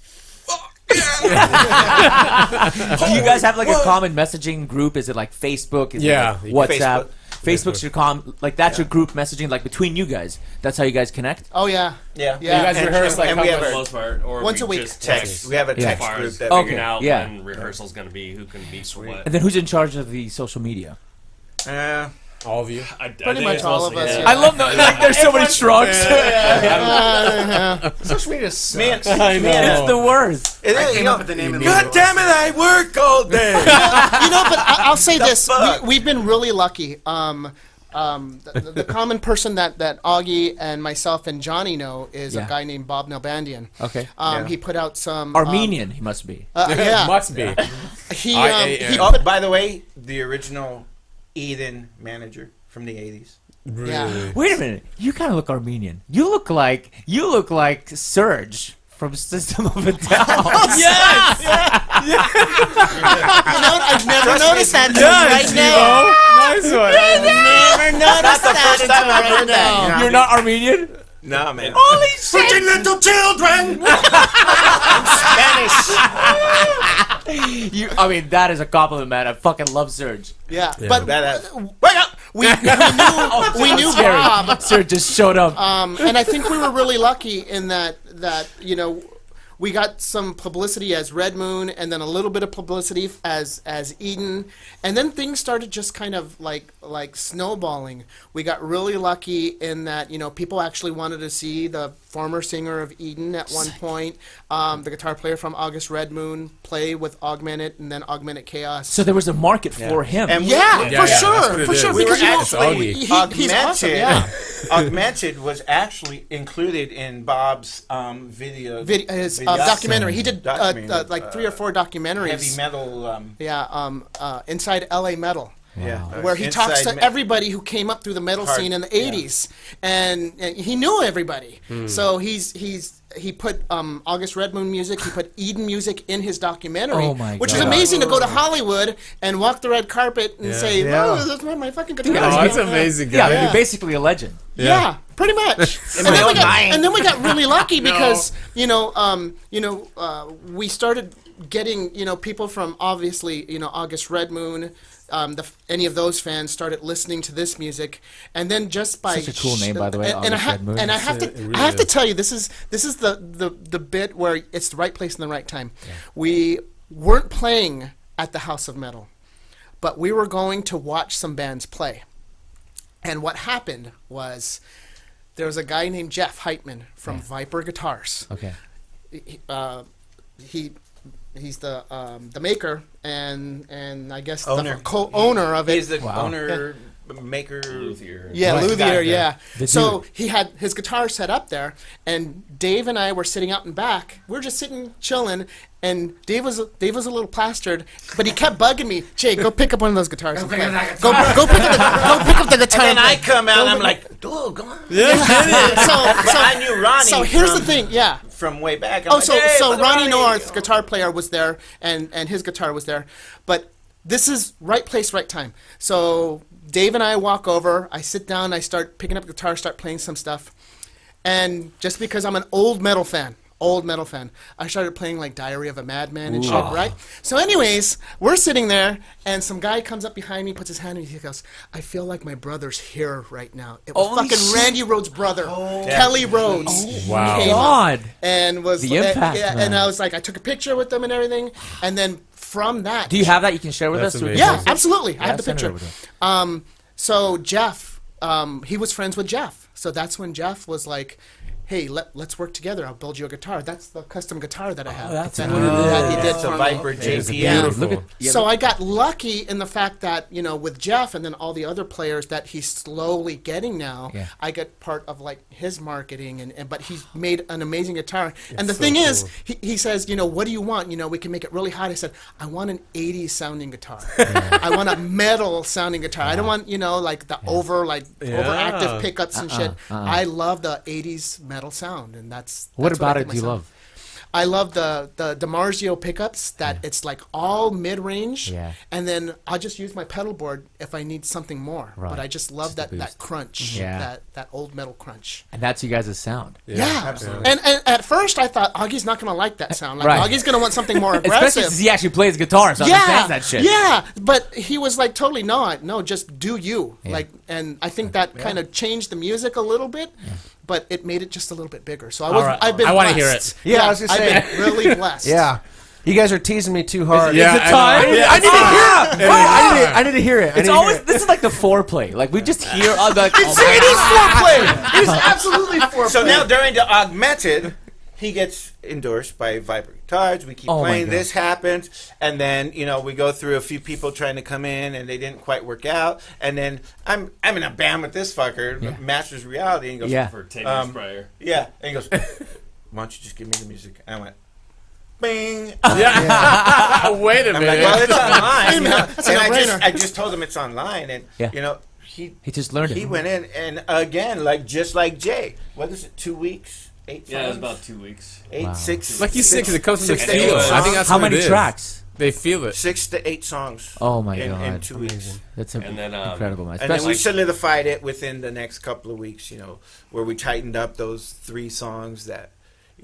fuck yeah. Do you guys have like a common messaging group? Is it like Facebook? Is Yeah, it like WhatsApp? Facebook. Facebook's your com like that's your group messaging like between you guys. That's how you guys connect. Oh yeah. yeah, Yeah. You guys And- rehearse like and how we have For the a most part, or Once we a week. Just text. We have a Yeah. text As far group as that Okay. figuring out yeah. when rehearsal's going to be, who can be what. And then who's in charge of the social media? Uh, All of you. I, Pretty much all of us, yeah. I love that. Like, there's so many strokes. Social media sucks. me and, I me it's the worst. it I came you know, up with the name of the God damn it, I work all day. you know, but I, I'll say this: fuck? we, we've been really lucky. Um, um, the, the, the common person that, that Augie and myself and Johnny know is Yeah. a guy named Bob Nalbandian. Okay. Um, Yeah. He put out some um, Armenian, he must be. uh, yeah, Must be. he I- um, I- he oh, by the way, the original Eden manager from the 80s. Really. Wait a minute. You kind of look Armenian. You look like you look like Serj from System of a Down. yes. you know, I've never noticed that it's until right now. Nice one. Never noticed the that first time I've right heard that, now. you know? You're not Armenian. No, man. Holy shit! Freaking little children! Spanish. You, I mean, that is a compliment, man. I fucking love Serj. Yeah, but That, uh, wait up. We, we knew, we knew Bob, Serj just showed up. um, and I think we were really lucky in that that you know we got some publicity as Red Moon, and then a little bit of publicity as as Eden, and then things started just kind of like like snowballing. We got really lucky in that you know people actually wanted to see the former singer of Eden at one point, um, the guitar player from August Red Moon, play with Augmented and then Augmented Chaos. So there was a market for him. And we- yeah, Yeah, for yeah, sure, for sure. we Because you know, actually he- he's augmented. awesome. Yeah. augmented was actually included in Bob's um, video. Vid- his uh, video- documentary. He did uh, uh, like three or four documentaries. heavy metal. Um, Yeah, um, uh, inside LA Metal. yeah, where he talks to me- everybody who came up through the metal Hard- scene in the yeah. 80s and, and he knew everybody so he's he's he put um, August Redmoon music he put Eden music in his documentary Oh my which is amazing to go to Hollywood and walk the red carpet and Yeah. say Yeah. oh that's my, my fucking guitar Oh, that's amazing, Yeah, guy. you're basically a legend. yeah, pretty much. and, then we got, and then we got really lucky because you know, um, you know, uh, we started getting you know people from obviously you know August Redmoon. Um, the, any of those fans started listening to this music, and then just by Such a cool name, by the way, and, and I ha- Moon. and I have to, really I have to tell you, this is this is the the the bit where it's the right place and the right time. We weren't playing at the House of Metal, but we were going to watch some bands play. And what happened was there was a guy named Jeff Heitman from Viper Guitars. Okay. He, uh, he he's the um, the maker and and I guess Owner. the co-owner of it. He's the owner, maker. Luthier. Yeah, Right. Luthier, Guy, yeah. The So dude. he had his guitar set up there, and Dave and I were sitting out in back. We are just sitting chilling, and Dave was Dave was a little plastered, but he kept bugging me. Jay, go pick up one of those guitars. and play. Go, go pick up the go pick up the guitar. And then I come out, Go and I'm like, dude, go on. so, so, I knew Ronnie So here's from- the thing, yeah. From way back. I'm Oh, like, so "Hey, so Ronnie Ronnie." North, guitar player, was there, and and his guitar was there, but this is right place, right time. So Dave and I walk over. I sit down. I start picking up guitar, start playing some stuff, and just because I'm an old metal fan. Old metal fan. I started playing like Diary of a Madman and shit, right? So, anyways, we're sitting there, and some guy comes up behind me, puts his hand, and he goes, "I feel like my brother's here right now." It was Holy fucking shit. Randy Rhoads' brother, Kelle Rhoads. Wow. God. and was The impact, yeah, and I was like, I took a picture with them and everything, and then from that, Do you have that you can share with That's us? Amazing. yeah, absolutely, I have the picture. over to him. Um, so Jeff, um, he was friends with Jeff, so that's when Jeff was like. Hey, let, let's work together. I'll build you a guitar. That's the custom guitar that I have. Oh, that's that, what he- it is. that he did It's a. Viper JPM. beautiful. Look at yeah, So I got lucky in the fact that you know with Jeff and then all the other players that he's slowly getting now. Yeah. I get part of like his marketing and, and but he's made an amazing guitar. and the so thing is, he, he says, you know, what do you want? You know, we can make it really hot. I said, I want an '80s sounding guitar. I want a metal sounding guitar. I don't want you know like the over like Yeah. overactive pickups and shit. uh-uh. I love the '80s metal sound, and that's, What that's about I it do you myself. love? I love the the DiMarzio pickups that it's like all mid range, Yeah. and then I'll just use my pedal board if I need something more. Right. But I just love that, that crunch, mm-hmm. Yeah. that that old metal crunch. And that's you guys' sound. Yeah, absolutely. And, and at first I thought Augie's not gonna like that sound. Like Right. Augie's gonna want something more aggressive. Especially aggressive. since he actually plays guitar, so yeah, understands that shit. yeah, but he was like totally not. No, just do you. Yeah. Like, and I think that kind of changed the music a little bit, but it made it just a little bit bigger. So I was, right. I've been. I wanna hear it. Yeah, I was gonna I've been really blessed. Yeah. You guys are teasing me too hard. Yeah, Is it I time? Yeah, I need to hear it. It I, need to, I need to hear it. I It's always it. this is like the foreplay. Like we just hear all the like, It's, oh it is foreplay. It is absolutely foreplay. So now during the augmented, he gets endorsed by Viper Guitars. We keep Oh playing. This happens, and then you know we go through a few people trying to come in, and they didn't quite work out. And then I'm I'm in a band with this fucker, Yeah. Masters Reality, and he goes, Yeah. For 10 Um, years prior. yeah, and he goes, why don't you just give me the music? And I went, bing. Yeah. Wait a I'm minute. like, well, it's online. you know? And I just, I just told him it's online, and Yeah. you know, he He just learned it. he went in, and again, like just like Jay, what is it? Two weeks, eight. Yeah, it was songs? about two weeks. eight, Wow. six. like you said, six- because it comes from the six to eight feel. I think that's How what many it is. tracks? They feel it. Six to eight songs. Oh my in, god. in two weeks. That's a, And then, um, incredible, man. And then we Especially- solidified it within the next couple of weeks, you know, where we tightened up those three songs that,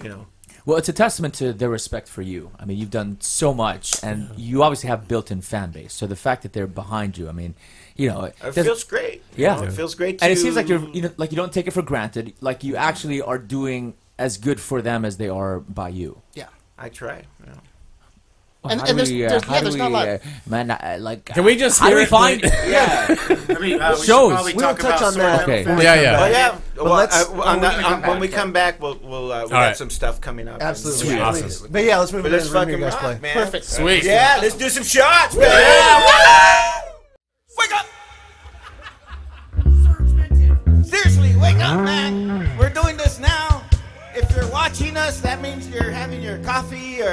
you know, Well, it's a testament to their respect for you. I mean, you've done so much, and you obviously have built-in fan base. So the fact that they're behind you, I mean, you know, it it doesn't- feels great. you Yeah. know, it feels great. To, and it seems like you're, you know, like you don't take it for granted. Like you actually are doing as good for them as they are by you. Yeah. I try. you know. And- and do there's- we, uh, there's- yeah, there's we, not a lot- uh, man, uh, like, Can we just how do we it, find? please? yeah, I mean, uh, we shows. We'll touch on that. Okay. before Yeah, yeah. Well, yeah. Well, let's- uh, well, on we're the- gonna on- come when back, we yeah. come back, we'll we'll uh, we All got right. some stuff coming up. Absolutely. Sweet. Please. Awesome. But yeah, let's move But on let's to the review fucking guys rock, play. man. Perfect. Sweet. Yeah, let's do some shots, man.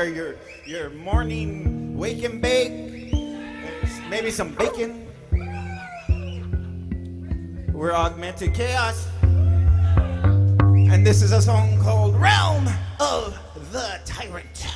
Your your morning wake and bake, maybe some bacon. We're augmented chaos. And this is a song called Realm of the Tyrant.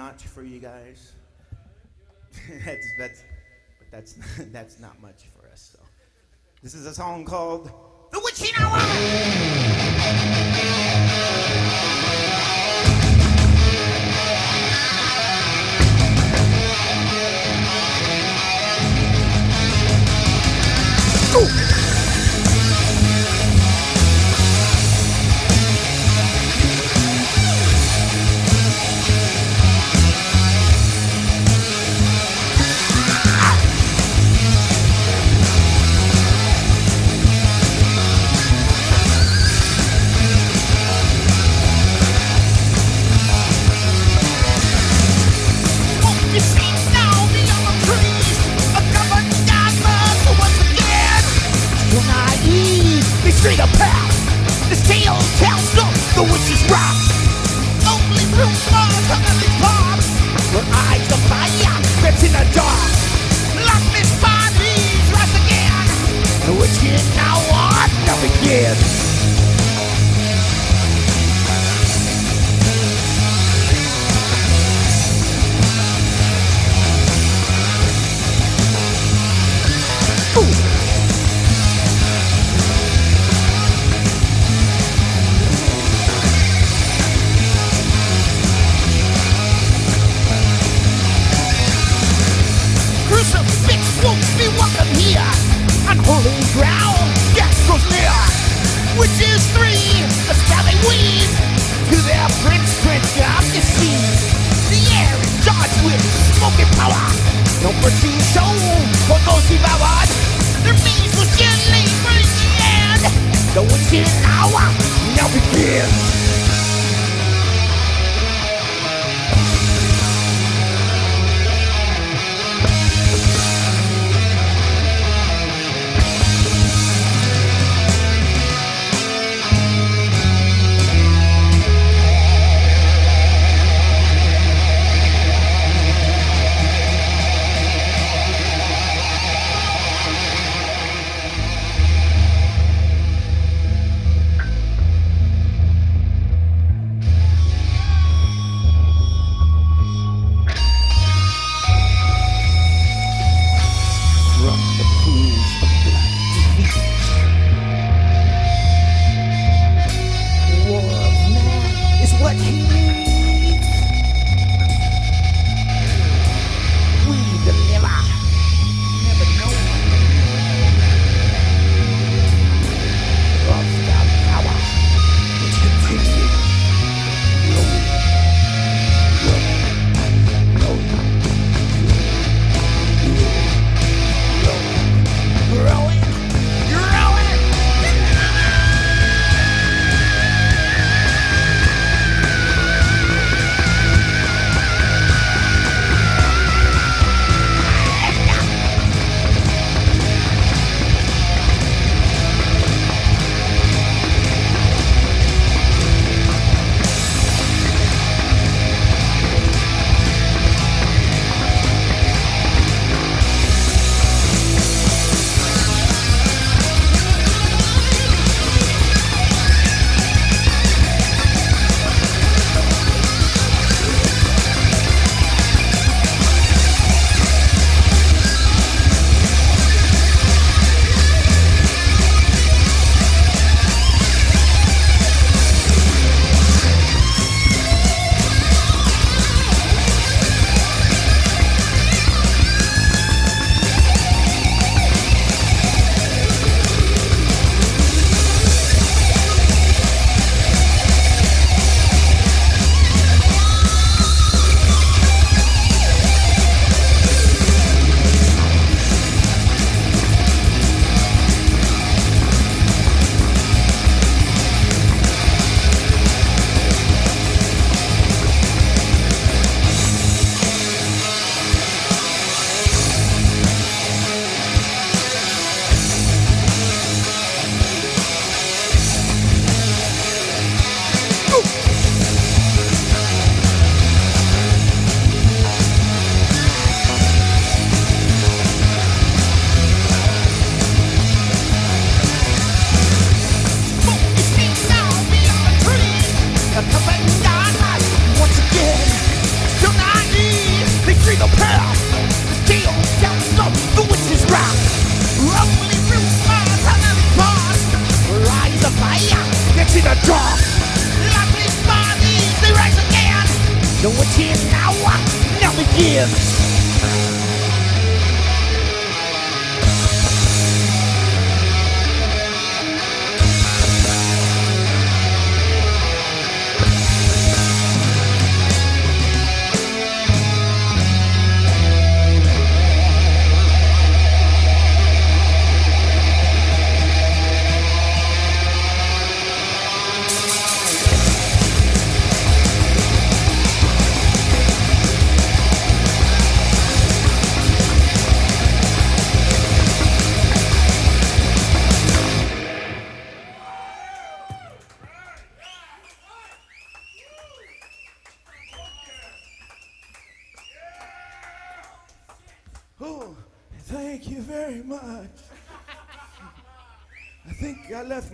notch for you guys. that's that's but that's that's not much for us. So this is a song called The Witching Hour. Ooh. see the past. This tale tells no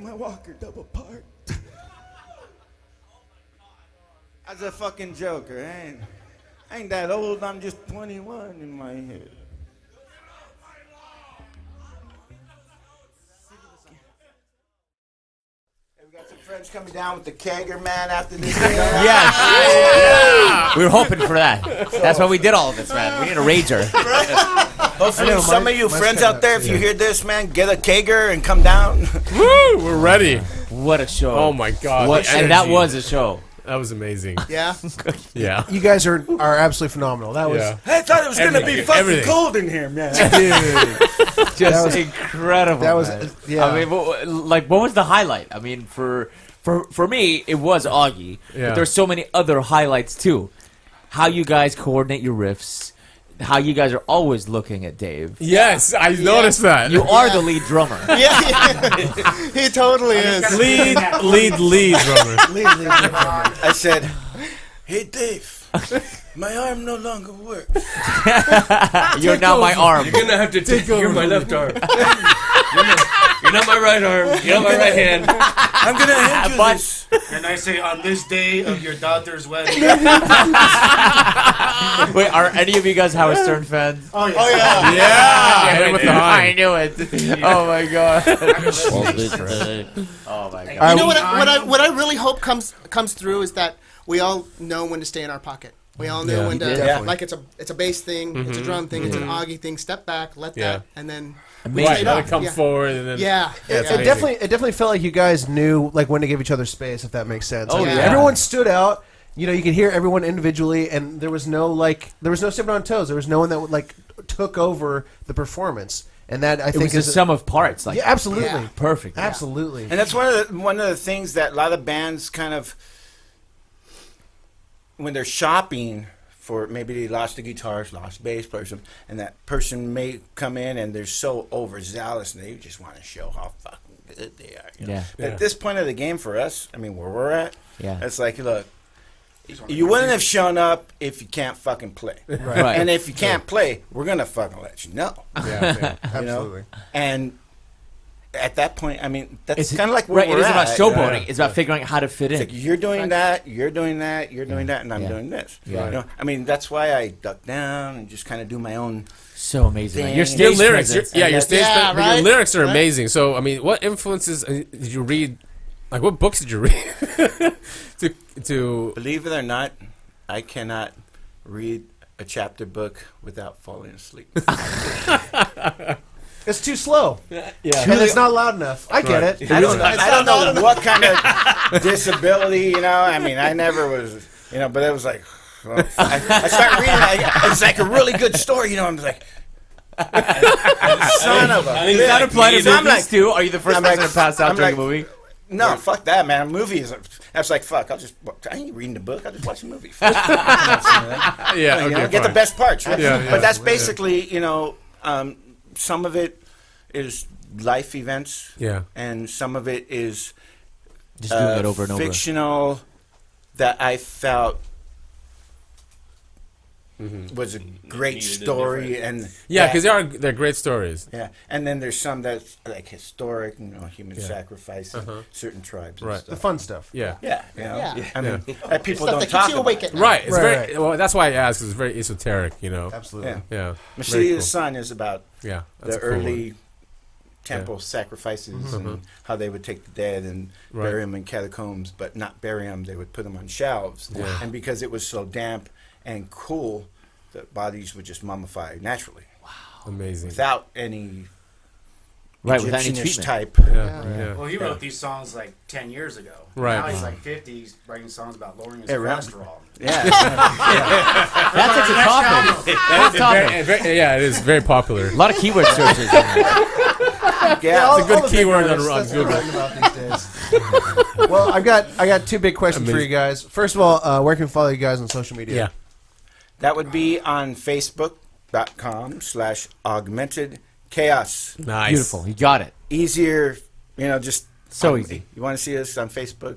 my walker double parked. That's a fucking joker. I ain't, I ain't that old. I'm just 21 in my head. Hey, we got some friends coming down with the kegger man after this. Yes. We were hoping for that. That's why we did all of this, man. We need a rager. Hopefully, know, some my- of you friends out there, up, if you hear this, man, get a kegger and come down. Woo! We're ready. What a show. Oh my god. What, and that was a show. That was amazing. Yeah. Yeah. You guys are are absolutely phenomenal. That was Yeah. I thought it was gonna be fucking everything. cold in here, man. Dude, Just That was- incredible. that was- man. yeah. I mean, what, like, what was the highlight? I mean, for for for me, it was Augie. Yeah. But there's so many other highlights too. How you guys coordinate your riffs. How you guys are always looking at Dave. Yes, I noticed that. You are the lead drummer. Yeah, yeah. he totally is. lead, lead, lead drummer. Lead, lead, lead, lead. I said, "Hey, Dave, my arm no longer works. You're now my arm. You're gonna have to take. over my left arm. You're, not, my right arm. You're not my right hand. I'm gonna hand ah, you But- this." And I say, on this day of your daughter's wedding. Wait, are any of you guys Howard Stern fans? Oh, yeah. Oh yeah. Yeah, hit him with the I knew it. Oh my god. oh my god. You know what? I, what I what I really hope comes comes through is that we all know when to stay in our pocket. We all know Yeah. when to Definitely. like it's a it's a bass thing, it's a mm-hmm. drum thing, it's an mm-hmm. Augie thing. Step back, let Yeah. that, and then Amazing. Right, let up. it come Yeah. forward and then. yeah, Yeah, It, it definitely it definitely felt like you guys knew like when to give each other space, if that makes sense. Oh, Like, yeah. Everyone stood out. You know, you could hear everyone individually, and there was no like there was no stepping on toes. There was no one that like took over the performance, and that I It think was a sum of parts. Like yeah, absolutely, Yeah. perfect. absolutely. And that's one of the one of the things that a lot of bands kind of when they're shopping for maybe they lost the guitarist, lost bass player, or something, and that person may come in and they're so overzealous and they just want to show how fucking good they are. you know? Yeah. Yeah. At this point of the game for us, I mean, where we're at, Yeah. it's like, look, you wouldn't have shown up if you can't fucking play. Right. And if you can't play, we're gonna fucking let you know. Yeah, yeah. you know? Absolutely. And at that point, I mean, that's It's kind of like where right. It we're is about showboating. Yeah. It's about figuring out how to fit It's in. like you're doing that, you're doing that, you're doing that, and I'm Yeah. doing this. Yeah. You know, I mean, that's why I duck down and just kind of do my own. So amazing. Your stage Your lyrics, your, yeah, your stage, Yeah, but your lyrics are Right. amazing. So, I mean, what influences uh, did you read? Like, what books did you read to to? Believe it or not, I cannot read a chapter book without falling asleep. It's too slow, Yeah, and it's not loud enough. I get Right. it. I don't, I don't know what kind of disability, you know. I mean, I never was, you know, but it was like, well, I, I start reading. I, it's like a really good story, you know. I'm like, son of a. I mean, Does that apply to So I'm movies like- too? Are you the 1st I'm person like- to pass out I'm during like- a movie? No, fuck that, man. A movie is. I was like, fuck. I'll just. I ain't reading the book. I'll just watch the movie. yeah. you Okay, know, get the best parts. Right? Yeah, yeah, but that's yeah. basically, you know, um, some of it is life events, Yeah, and some of it is Just doing uh, it over and over. fictional that I felt Mm-hmm. was a great Needed a story, and yeah, because they are they're great stories. yeah, and then there's some that's like historic, you know, human Yeah. sacrifice, Uh-huh. certain tribes, and Right. The fun stuff. Yeah, Yeah, you know, Yeah. I mean, Yeah. that people don't talk about. awake at night. right. It's Right, very right. well. That's why I asked. 'cause It's very esoteric. You know. Absolutely. Yeah. Yeah. The Very City of cool. the Sun is about Yeah. The a cool one. early temple sacrifices Mhm. and how they would take the dead and Right. bury them in catacombs, but not bury them. They would put them on shelves. Yeah. And because it was so damp and cool, the bodies would just mummify naturally Wow. Amazing. without any Right, without any Egyptian-ish treatment. type. Yeah, yeah. Well, he wrote these songs like 10 years ago. Right. Now he's like 50. He's writing songs about lowering his Yeah, right. cholesterol. Yeah, That's such a topic. Hot topic. Very- very- yeah, it is very popular. A lot of keyword searches. yeah. all- It's a good all the big keyword on- on Google. About these days. well, I've got I got two big questions for you guys. First of all, uh, where can we follow you guys on social media? Yeah. That would be on Facebook.com slash augmented chaos. Nice. Beautiful. You got it. Easier, you know, just So um, easy. You want to see us on Facebook?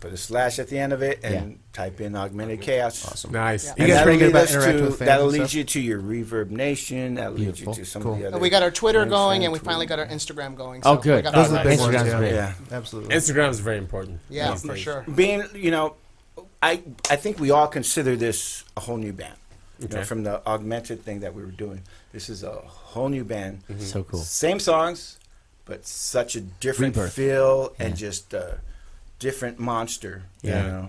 Put a slash at the end of it and Yeah. type in augmented chaos. Awesome. Nice. You guys that'll pretty good lead about us to- interacting with fans That'll lead stuff? you to your Reverb Nation. That'll Beautiful. lead you to some Cool. of the other. And we got our Twitter going, and and we finally got our Instagram going. Oh, good. we got Those all are the that. big ones. Instagram's Yeah. Yeah. Absolutely. Instagram. Instagram is very important. Yeah, these for days. sure. being you know i i think we all consider this a whole new band you know from the augmented thing that we were doing this is a whole new band So cool. same songs but such a different Rebirth. feel and just a different monster Yeah. you know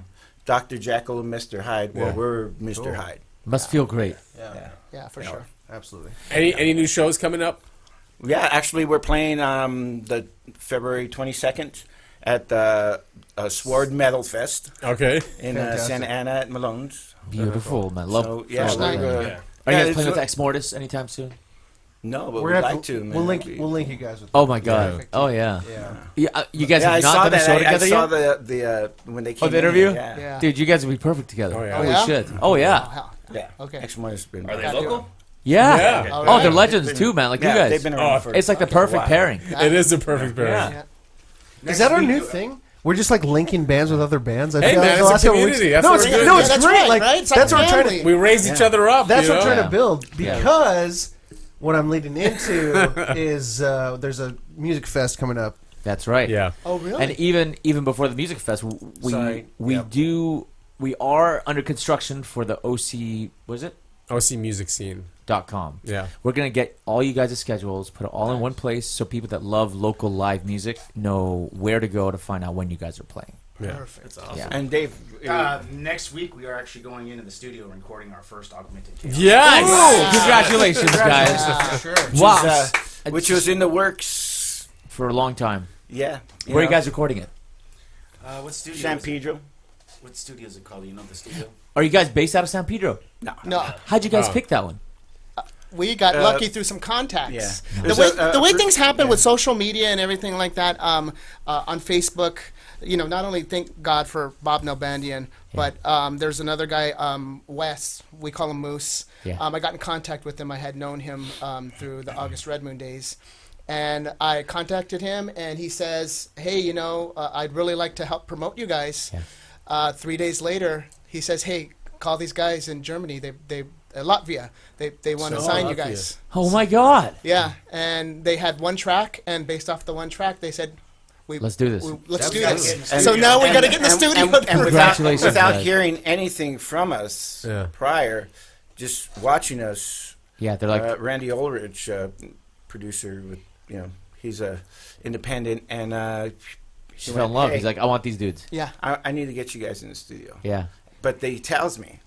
dr jekyll and mr hyde well Yeah. we're mr Cool. hyde Must feel great. yeah Yeah, for Yeah. sure. Absolutely. Any any new shows coming up? yeah actually we're playing um the february 22nd at the uh, sword metal fest Okay. in uh, Fantastic. santa ana at malone's Beautiful, man. Love. so, yeah, love nice. we're, uh, Yeah. Are you Yeah, guys it's playing with what- Ex Mortis anytime soon? No, but We're we'd gonna like have to, man. We'll link. That'd be- We'll link you guys with. Oh my god. Perfect. Oh yeah. Yeah. Yeah, uh, you guys yeah, I have not saw done a that. show I, I together saw yet? the the uh, when they came. Oh, the in interview? here, Yeah, Yeah. Dude, you guys would be perfect together. Oh, yeah. Holy Oh, yeah? shit. Oh yeah. Wow. yeah. Okay. X has been. Are they Gotta local? Yeah. Yeah. All Oh, right. they're legends They've too, man. Like yeah, you guys. They've been around Oh, for it's like the fucking perfect while. pairing. It is the perfect pairing. Yeah. Yeah. Is that our new thing? We're just like linking bands with other bands. I Hey, feel man, like the it's a last couple community. That's no, what it's we're good. doing. No, Yeah, it's that's great. right, like right? It's like that's what we're trying family. to. We raise each other up. That's you what I'm know? trying to Yeah. build Yeah. because what I'm leading into is uh, there's a music fest coming up. That's right. Yeah. Oh, really? And even even before the music fest, w- we Sorry. we Yep. do we are under construction for the OC. Was it OC music scene. dot com. Yeah. We're gonna get all you guys' schedules, put it all in one place, so people that love local live music know where to go to find out when you guys are playing. Yeah. Perfect. That's awesome. Yeah. And Dave, Uh, next week, we are actually going into the studio recording our first augmented chaos. Yes. Ooh, congratulations, guys! Yeah. Sure. Wow, uh, which was in the works. for a long time. Yeah. Where are you guys recording it? Uh, what studio? San? Pedro. What studio is it called? You know the studio? Are you guys based out of San Pedro? No, No. How'd you guys Oh. pick that one? we got Uh, lucky through some contacts. yeah. The There's way, a- a the way things happen yeah. with social media and everything like that um, uh, on Facebook, you know, not only thank God for Bob Nalbandian, but um, there's another guy, um, Wes, we call him Moose. Yeah. Um, I got in contact with him. I had known him um, through the August Redmoon days. And I contacted him, and he says, "Hey, you know, uh, I'd really like to help promote you guys." Yeah. Uh, three days later, he says, "Hey, call these guys in Germany. They, they, uh, Latvia. They, they want to So, sign you guys." Oh my God! Yeah, and they had one track, and based off the one track, they said, "We Let's do this. we- let's do this." And- so now we and- got to get in the and- studio. And, and without, without hearing anything from us Yeah. prior, just watching us, Yeah, they're like, uh, Randy Ulrich, uh, producer with, you know, he's a independent, and uh, she fell in love. "Hey, He's like, I want these dudes. yeah, I, I need to get you guys in the studio. Yeah. But they tells me,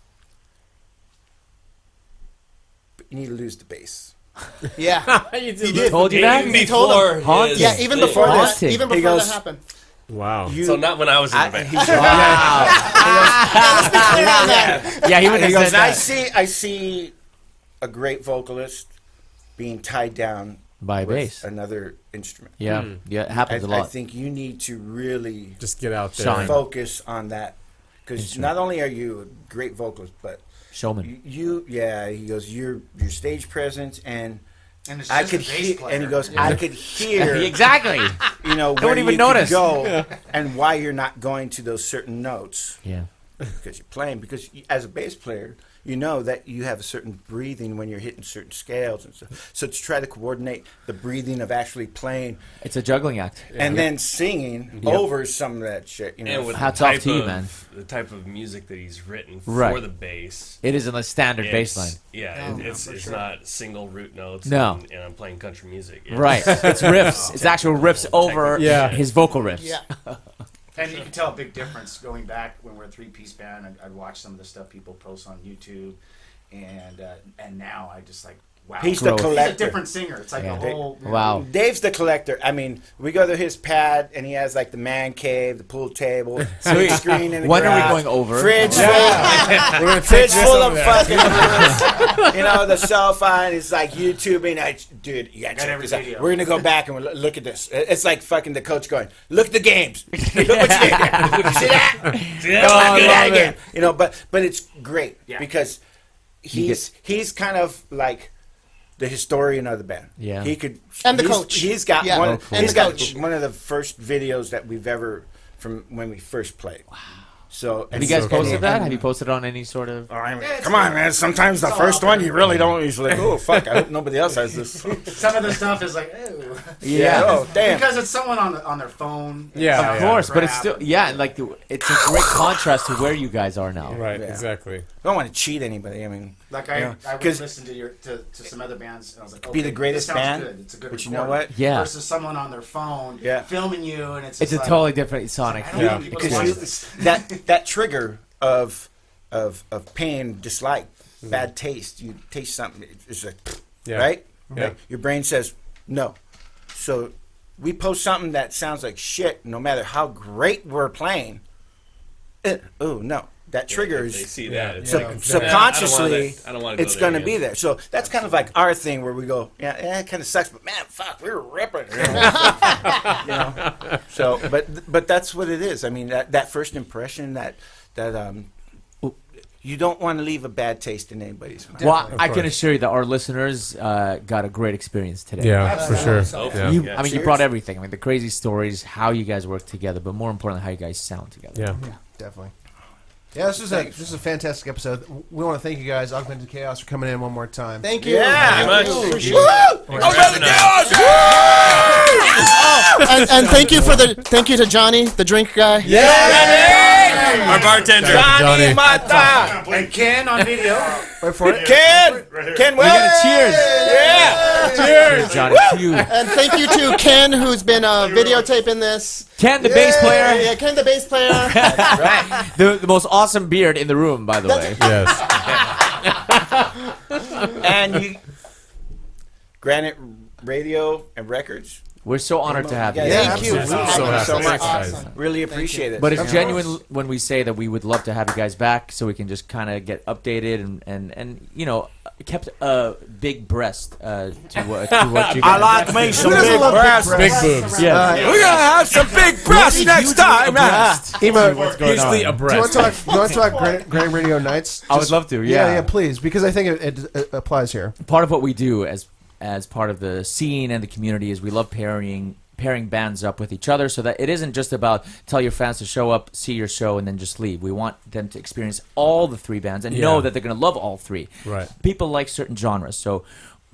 but you need to lose the bass. yeah, you He did. Told you that? He told before him. Haunted. yeah. Even before that, Haunting. even He before goes- that happened. Wow. You, So not when I was in the I, band. he's, Yeah, he would he have goes, said I that. see, I see a great vocalist being tied down By with bass. another instrument. Yeah, Hmm. yeah, it I, happens a I lot. i think you need to really Just get out there. Shine. focus on that because not only are you a great vocalist, but Showman. you, you yeah, he goes, your your stage presence and. And it's I could a bass hear, player. and he goes, I could hear, exactly. you know, Don't where even you notice. could go, and why you're not going to those certain notes Yeah. because you're playing. Because you, as a bass player, you know that you have a certain breathing when you're hitting certain scales and stuff. So to try to coordinate the breathing of actually playing It's a juggling act. and then singing Yep. over some of that shit, you know. and with Hats off to you, of, man. The type of music that he's written Right. for the bass. It isn't a standard bass line. Yeah, No, it- it's it's sure. not single root notes. No. and, and I'm playing country music. It's- Right. It's riffs. It's actual riffs over Yeah. his vocal riffs. Yeah, And you can tell a big difference going back when we're a three piece band. I'd, I'd watch some of the stuff people post on YouTube, and uh, and now I just like wow. He's the Growth. He's a collector. different singer. It's like Yeah. a whole Wow. Dave's the collector. I mean, we go to his pad, and he has like the man cave, the pool table, Sweet. big screen in the When are we going over? Fridge We're Fridge full of there. fucking, you know, the cell phone. It's like YouTubing. I, dude, you gotta Got check every this out. video. We're gonna go back and we'll look at this. It's like fucking the coach going, "Look at the games. Look what you did. You see that? Oh, see, that's Go not on, do that again." You know, but but it's great Yeah. because he's he's kind of like the historian of the band. Yeah. he could And the coach. He's got Yeah. one. Oh, cool. He's And the got coach. one of the first videos that we've ever from when we first played. Wow. So Have you guys So posted cool. that? Have you posted on any sort of? Oh, I mean, Yeah, it's come on, man. Sometimes the first one you really don't usually. Oh fuck! I hope nobody else has this. Some of the stuff is like, ew. Yeah. Oh damn. because it's someone on the, on their phone. Yeah, Of yeah. course, but it's still yeah, like it's a great contrast to where you guys are now. Right, Yeah. exactly. I don't want to cheat anybody. I mean, Like I, Yeah. I would 'Cause- listen to your to, to some other bands and I was like, be okay, the greatest this sounds band, Good. It's a good but you know what? Yeah. Versus someone on their phone, Yeah. filming you, and it's It's a like, totally different sonic. I Yeah. want people to Because you, that that trigger of of of pain, dislike, Mm. bad taste. You taste something. It's like Yeah. right. Yeah. Like, your brain says no. So we post something that sounds like shit, no matter how great we're playing. Eh, oh no, that If triggers. They see that. It's Sub- like, subconsciously, I don't want to. it's going to be there. So that's kind of like our thing where we go, yeah, eh, it kind of sucks, but man, fuck, we were ripping. You know? So, but but that's what it is. I mean, that that first impression, that that um, you don't want to leave a bad taste in anybody's mouth. Well, Of I can assure you that our listeners uh, got a great experience today. Yeah, for sure. Yeah. You, Yeah. I mean, you brought everything. I mean, the crazy stories, how you guys work together, but more importantly, how you guys sound together. Yeah. Definitely. Yeah, this is a this is a fantastic episode. We want to thank you guys, Augmented Chaos, for coming in one more time. Thank you. Yeah, much. Appreciate Woo! it. and, and thank you for the thank you to Johnny, the drink guy. Yeah. Our bartender. Johnny Johnny. Mata. And Ken on video. Wait for it. Ken, Ken, We got a cheers. Yeah. Cheers, Johnny. to you. And thank you to Ken, who's been uh, videotaping this. Ken, the bass player. Yeah, Ken, the bass player. Right. The, the most awesome beard in the room, by the way. Yes. and you, Granted Radio and Records. We're so honored to have you. Yeah, Thank you. So Thank you happy. so much. Awesome. Really appreciate it. But it's genuine when we say that we would love to have you guys back, so we can just kind of get updated and, and, and you know kept a big breast uh, to, what to what you I like me some big love big breasts. Big boobs. Yeah. We're gonna have some big breasts next time. huh? Emo, What's going Usually on? a do you want breast. to talk? Do you want to talk Grand, Granted Radio Nights? I would love to. Yeah, Yeah, yeah, please, because I think it, it, it applies here. Part of what we do as as part of the scene and the community is we love pairing pairing bands up with each other so that it isn't just about tell your fans to show up, see your show, and then just leave. We want them to experience all the three bands and know that they're going to love all three. Right. People like certain genres, so.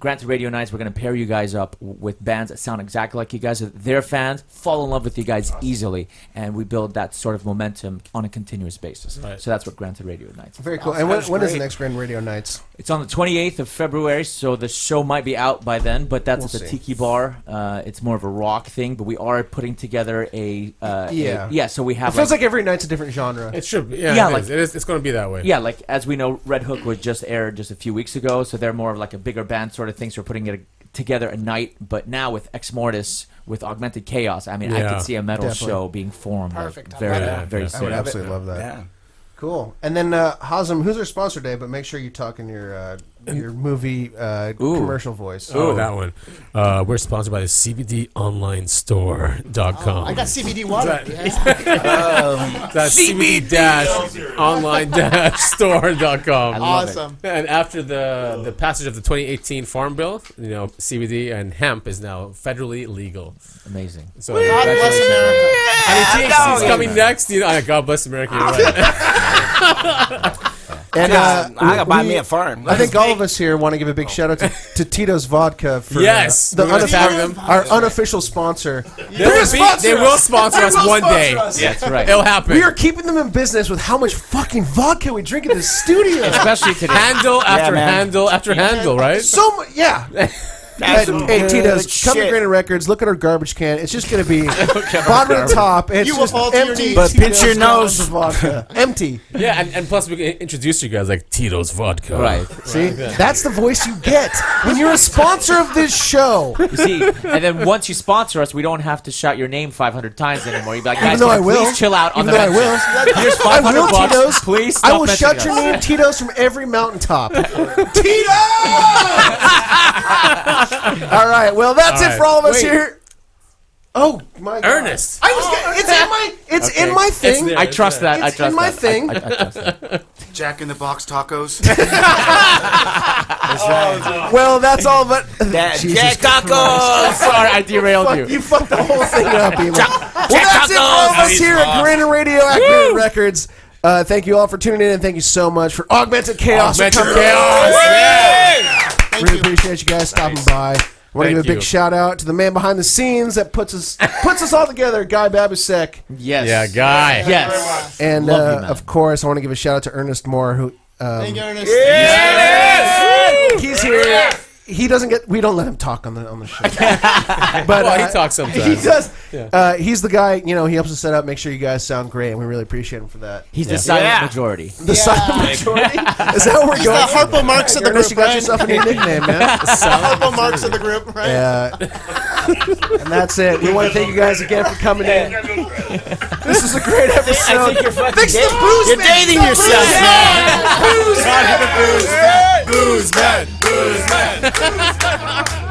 Granted Radio Nights, we're going to pair you guys up with bands that sound exactly like you guys. So that Their fans fall in love with you guys easily, and we build that sort of momentum on a continuous basis. Right. So that's what Granted Radio Nights. Very cool. And when, when is the next Granted Radio Nights? It's on the 28th of February, so the show might be out by then, but that's We'll at the see. Tiki Bar. Uh, it's more of a rock thing, but we are putting together a. Uh, a- Yeah. yeah, so we have. It have. feels like, like every night's a different genre. It should be. Yeah, Yeah, it like- is. It is. It's going to be that way. yeah, like as we know, Red Hook was just aired just a few weeks ago, so they're more of like a bigger band sort of thing. So we're putting it together a night, but now with Ex Mortis, with Augmented Chaos, I mean, I Yeah. could see a metal Definitely. show being formed. Perfect. I very, love that. very Yeah. I would soon. absolutely love that. Yeah. Cool. And then uh, Hazem, who's our sponsor today? But make sure you talk in your uh, your movie uh, Ooh. commercial voice. Oh, that one. Uh, we're sponsored by the CBDOnlineStore.com. I got CBD water. That- Yeah. That's CBD-online-store.com. Awesome. And after the the passage of the 2018 Farm Bill, you know, CBD and hemp is now federally legal. Amazing. So God bless America. I mean, THC is coming next. You know, God bless America. You're right. And uh, I gotta buy we- me a farm. I think all of us here want to give a big shout out to, to Tito's Vodka for uh, Yes, the we're gonna unof- tag them. our unofficial sponsor. They will, be- they will sponsor us one day. That's right. It'll happen. We are keeping them in business with how much fucking vodka we drink in the studio. Especially today. handle after man. handle after handle, right? so mu- yeah. That's Hey, some hey good Tito's, come to shit. Granted Records. Look at our garbage can. It's just going to be bottom to top. It's You will just fall to your empty. knees. But pinch your gallons nose. of vodka. empty. Yeah, and, and plus we can introduce you guys like Tito's vodka. Right. See, that's the voice you get when you're a sponsor of this show. You see, and then once you sponsor us, we don't have to shout your name 500 times anymore. You'd be like, guys, though can I you will. please chill out on Even the though I will. mentions? Here's I 500 will, bucks. Tito's. Please I will mentioning shout your us. name, Tito's, from every mountaintop. Tito! all right. Well, that's All it for all of us Wait. here. Oh my God. Ernest. I was. Getting, it's in my. It's in my thing. there. I trust that. I It's trust in my that. thing. I, I, I trust that. Jack in the Box tacos. Well, that's all. But That Jesus Jack Christ. Tacos. Sorry, I derailed you. you fucked the whole thing up, Eamon. well, that's it for all of us He's here at off. Granted Radio Accurate Records. Uh, thank you all for tuning in, and thank you so much for Augmented Chaos. for Augmented coming Chaos. On. Really appreciate you guys stopping by. I want to give a big you. shout out to the man behind the scenes that puts us puts us all together, Guy Babusek, Yes. Yeah, guy. Yes. and Love you, uh, man. of course I want to give a shout out to Ernest Moore, who um, Thank you, Ernest. Yes, he's here. He doesn't get. We don't let him talk on the on the show. but Well, uh, he talks sometimes. He does. Uh, he's the guy. You know, he helps us set up, make sure you guys sound great, and we really appreciate him for that. He's the silent Yeah. majority. The silent majority. Is that what we're He's going? the Harpo Marx of the group, you got yourself a new nickname, man. Harpo Marx of the group, right? Yeah. and that's it. We want to thank you guys again for coming in. This was a great episode. I think you're fucking Fix the da- booze, You're dating yourself, man. Booze man. Booze man. Always on.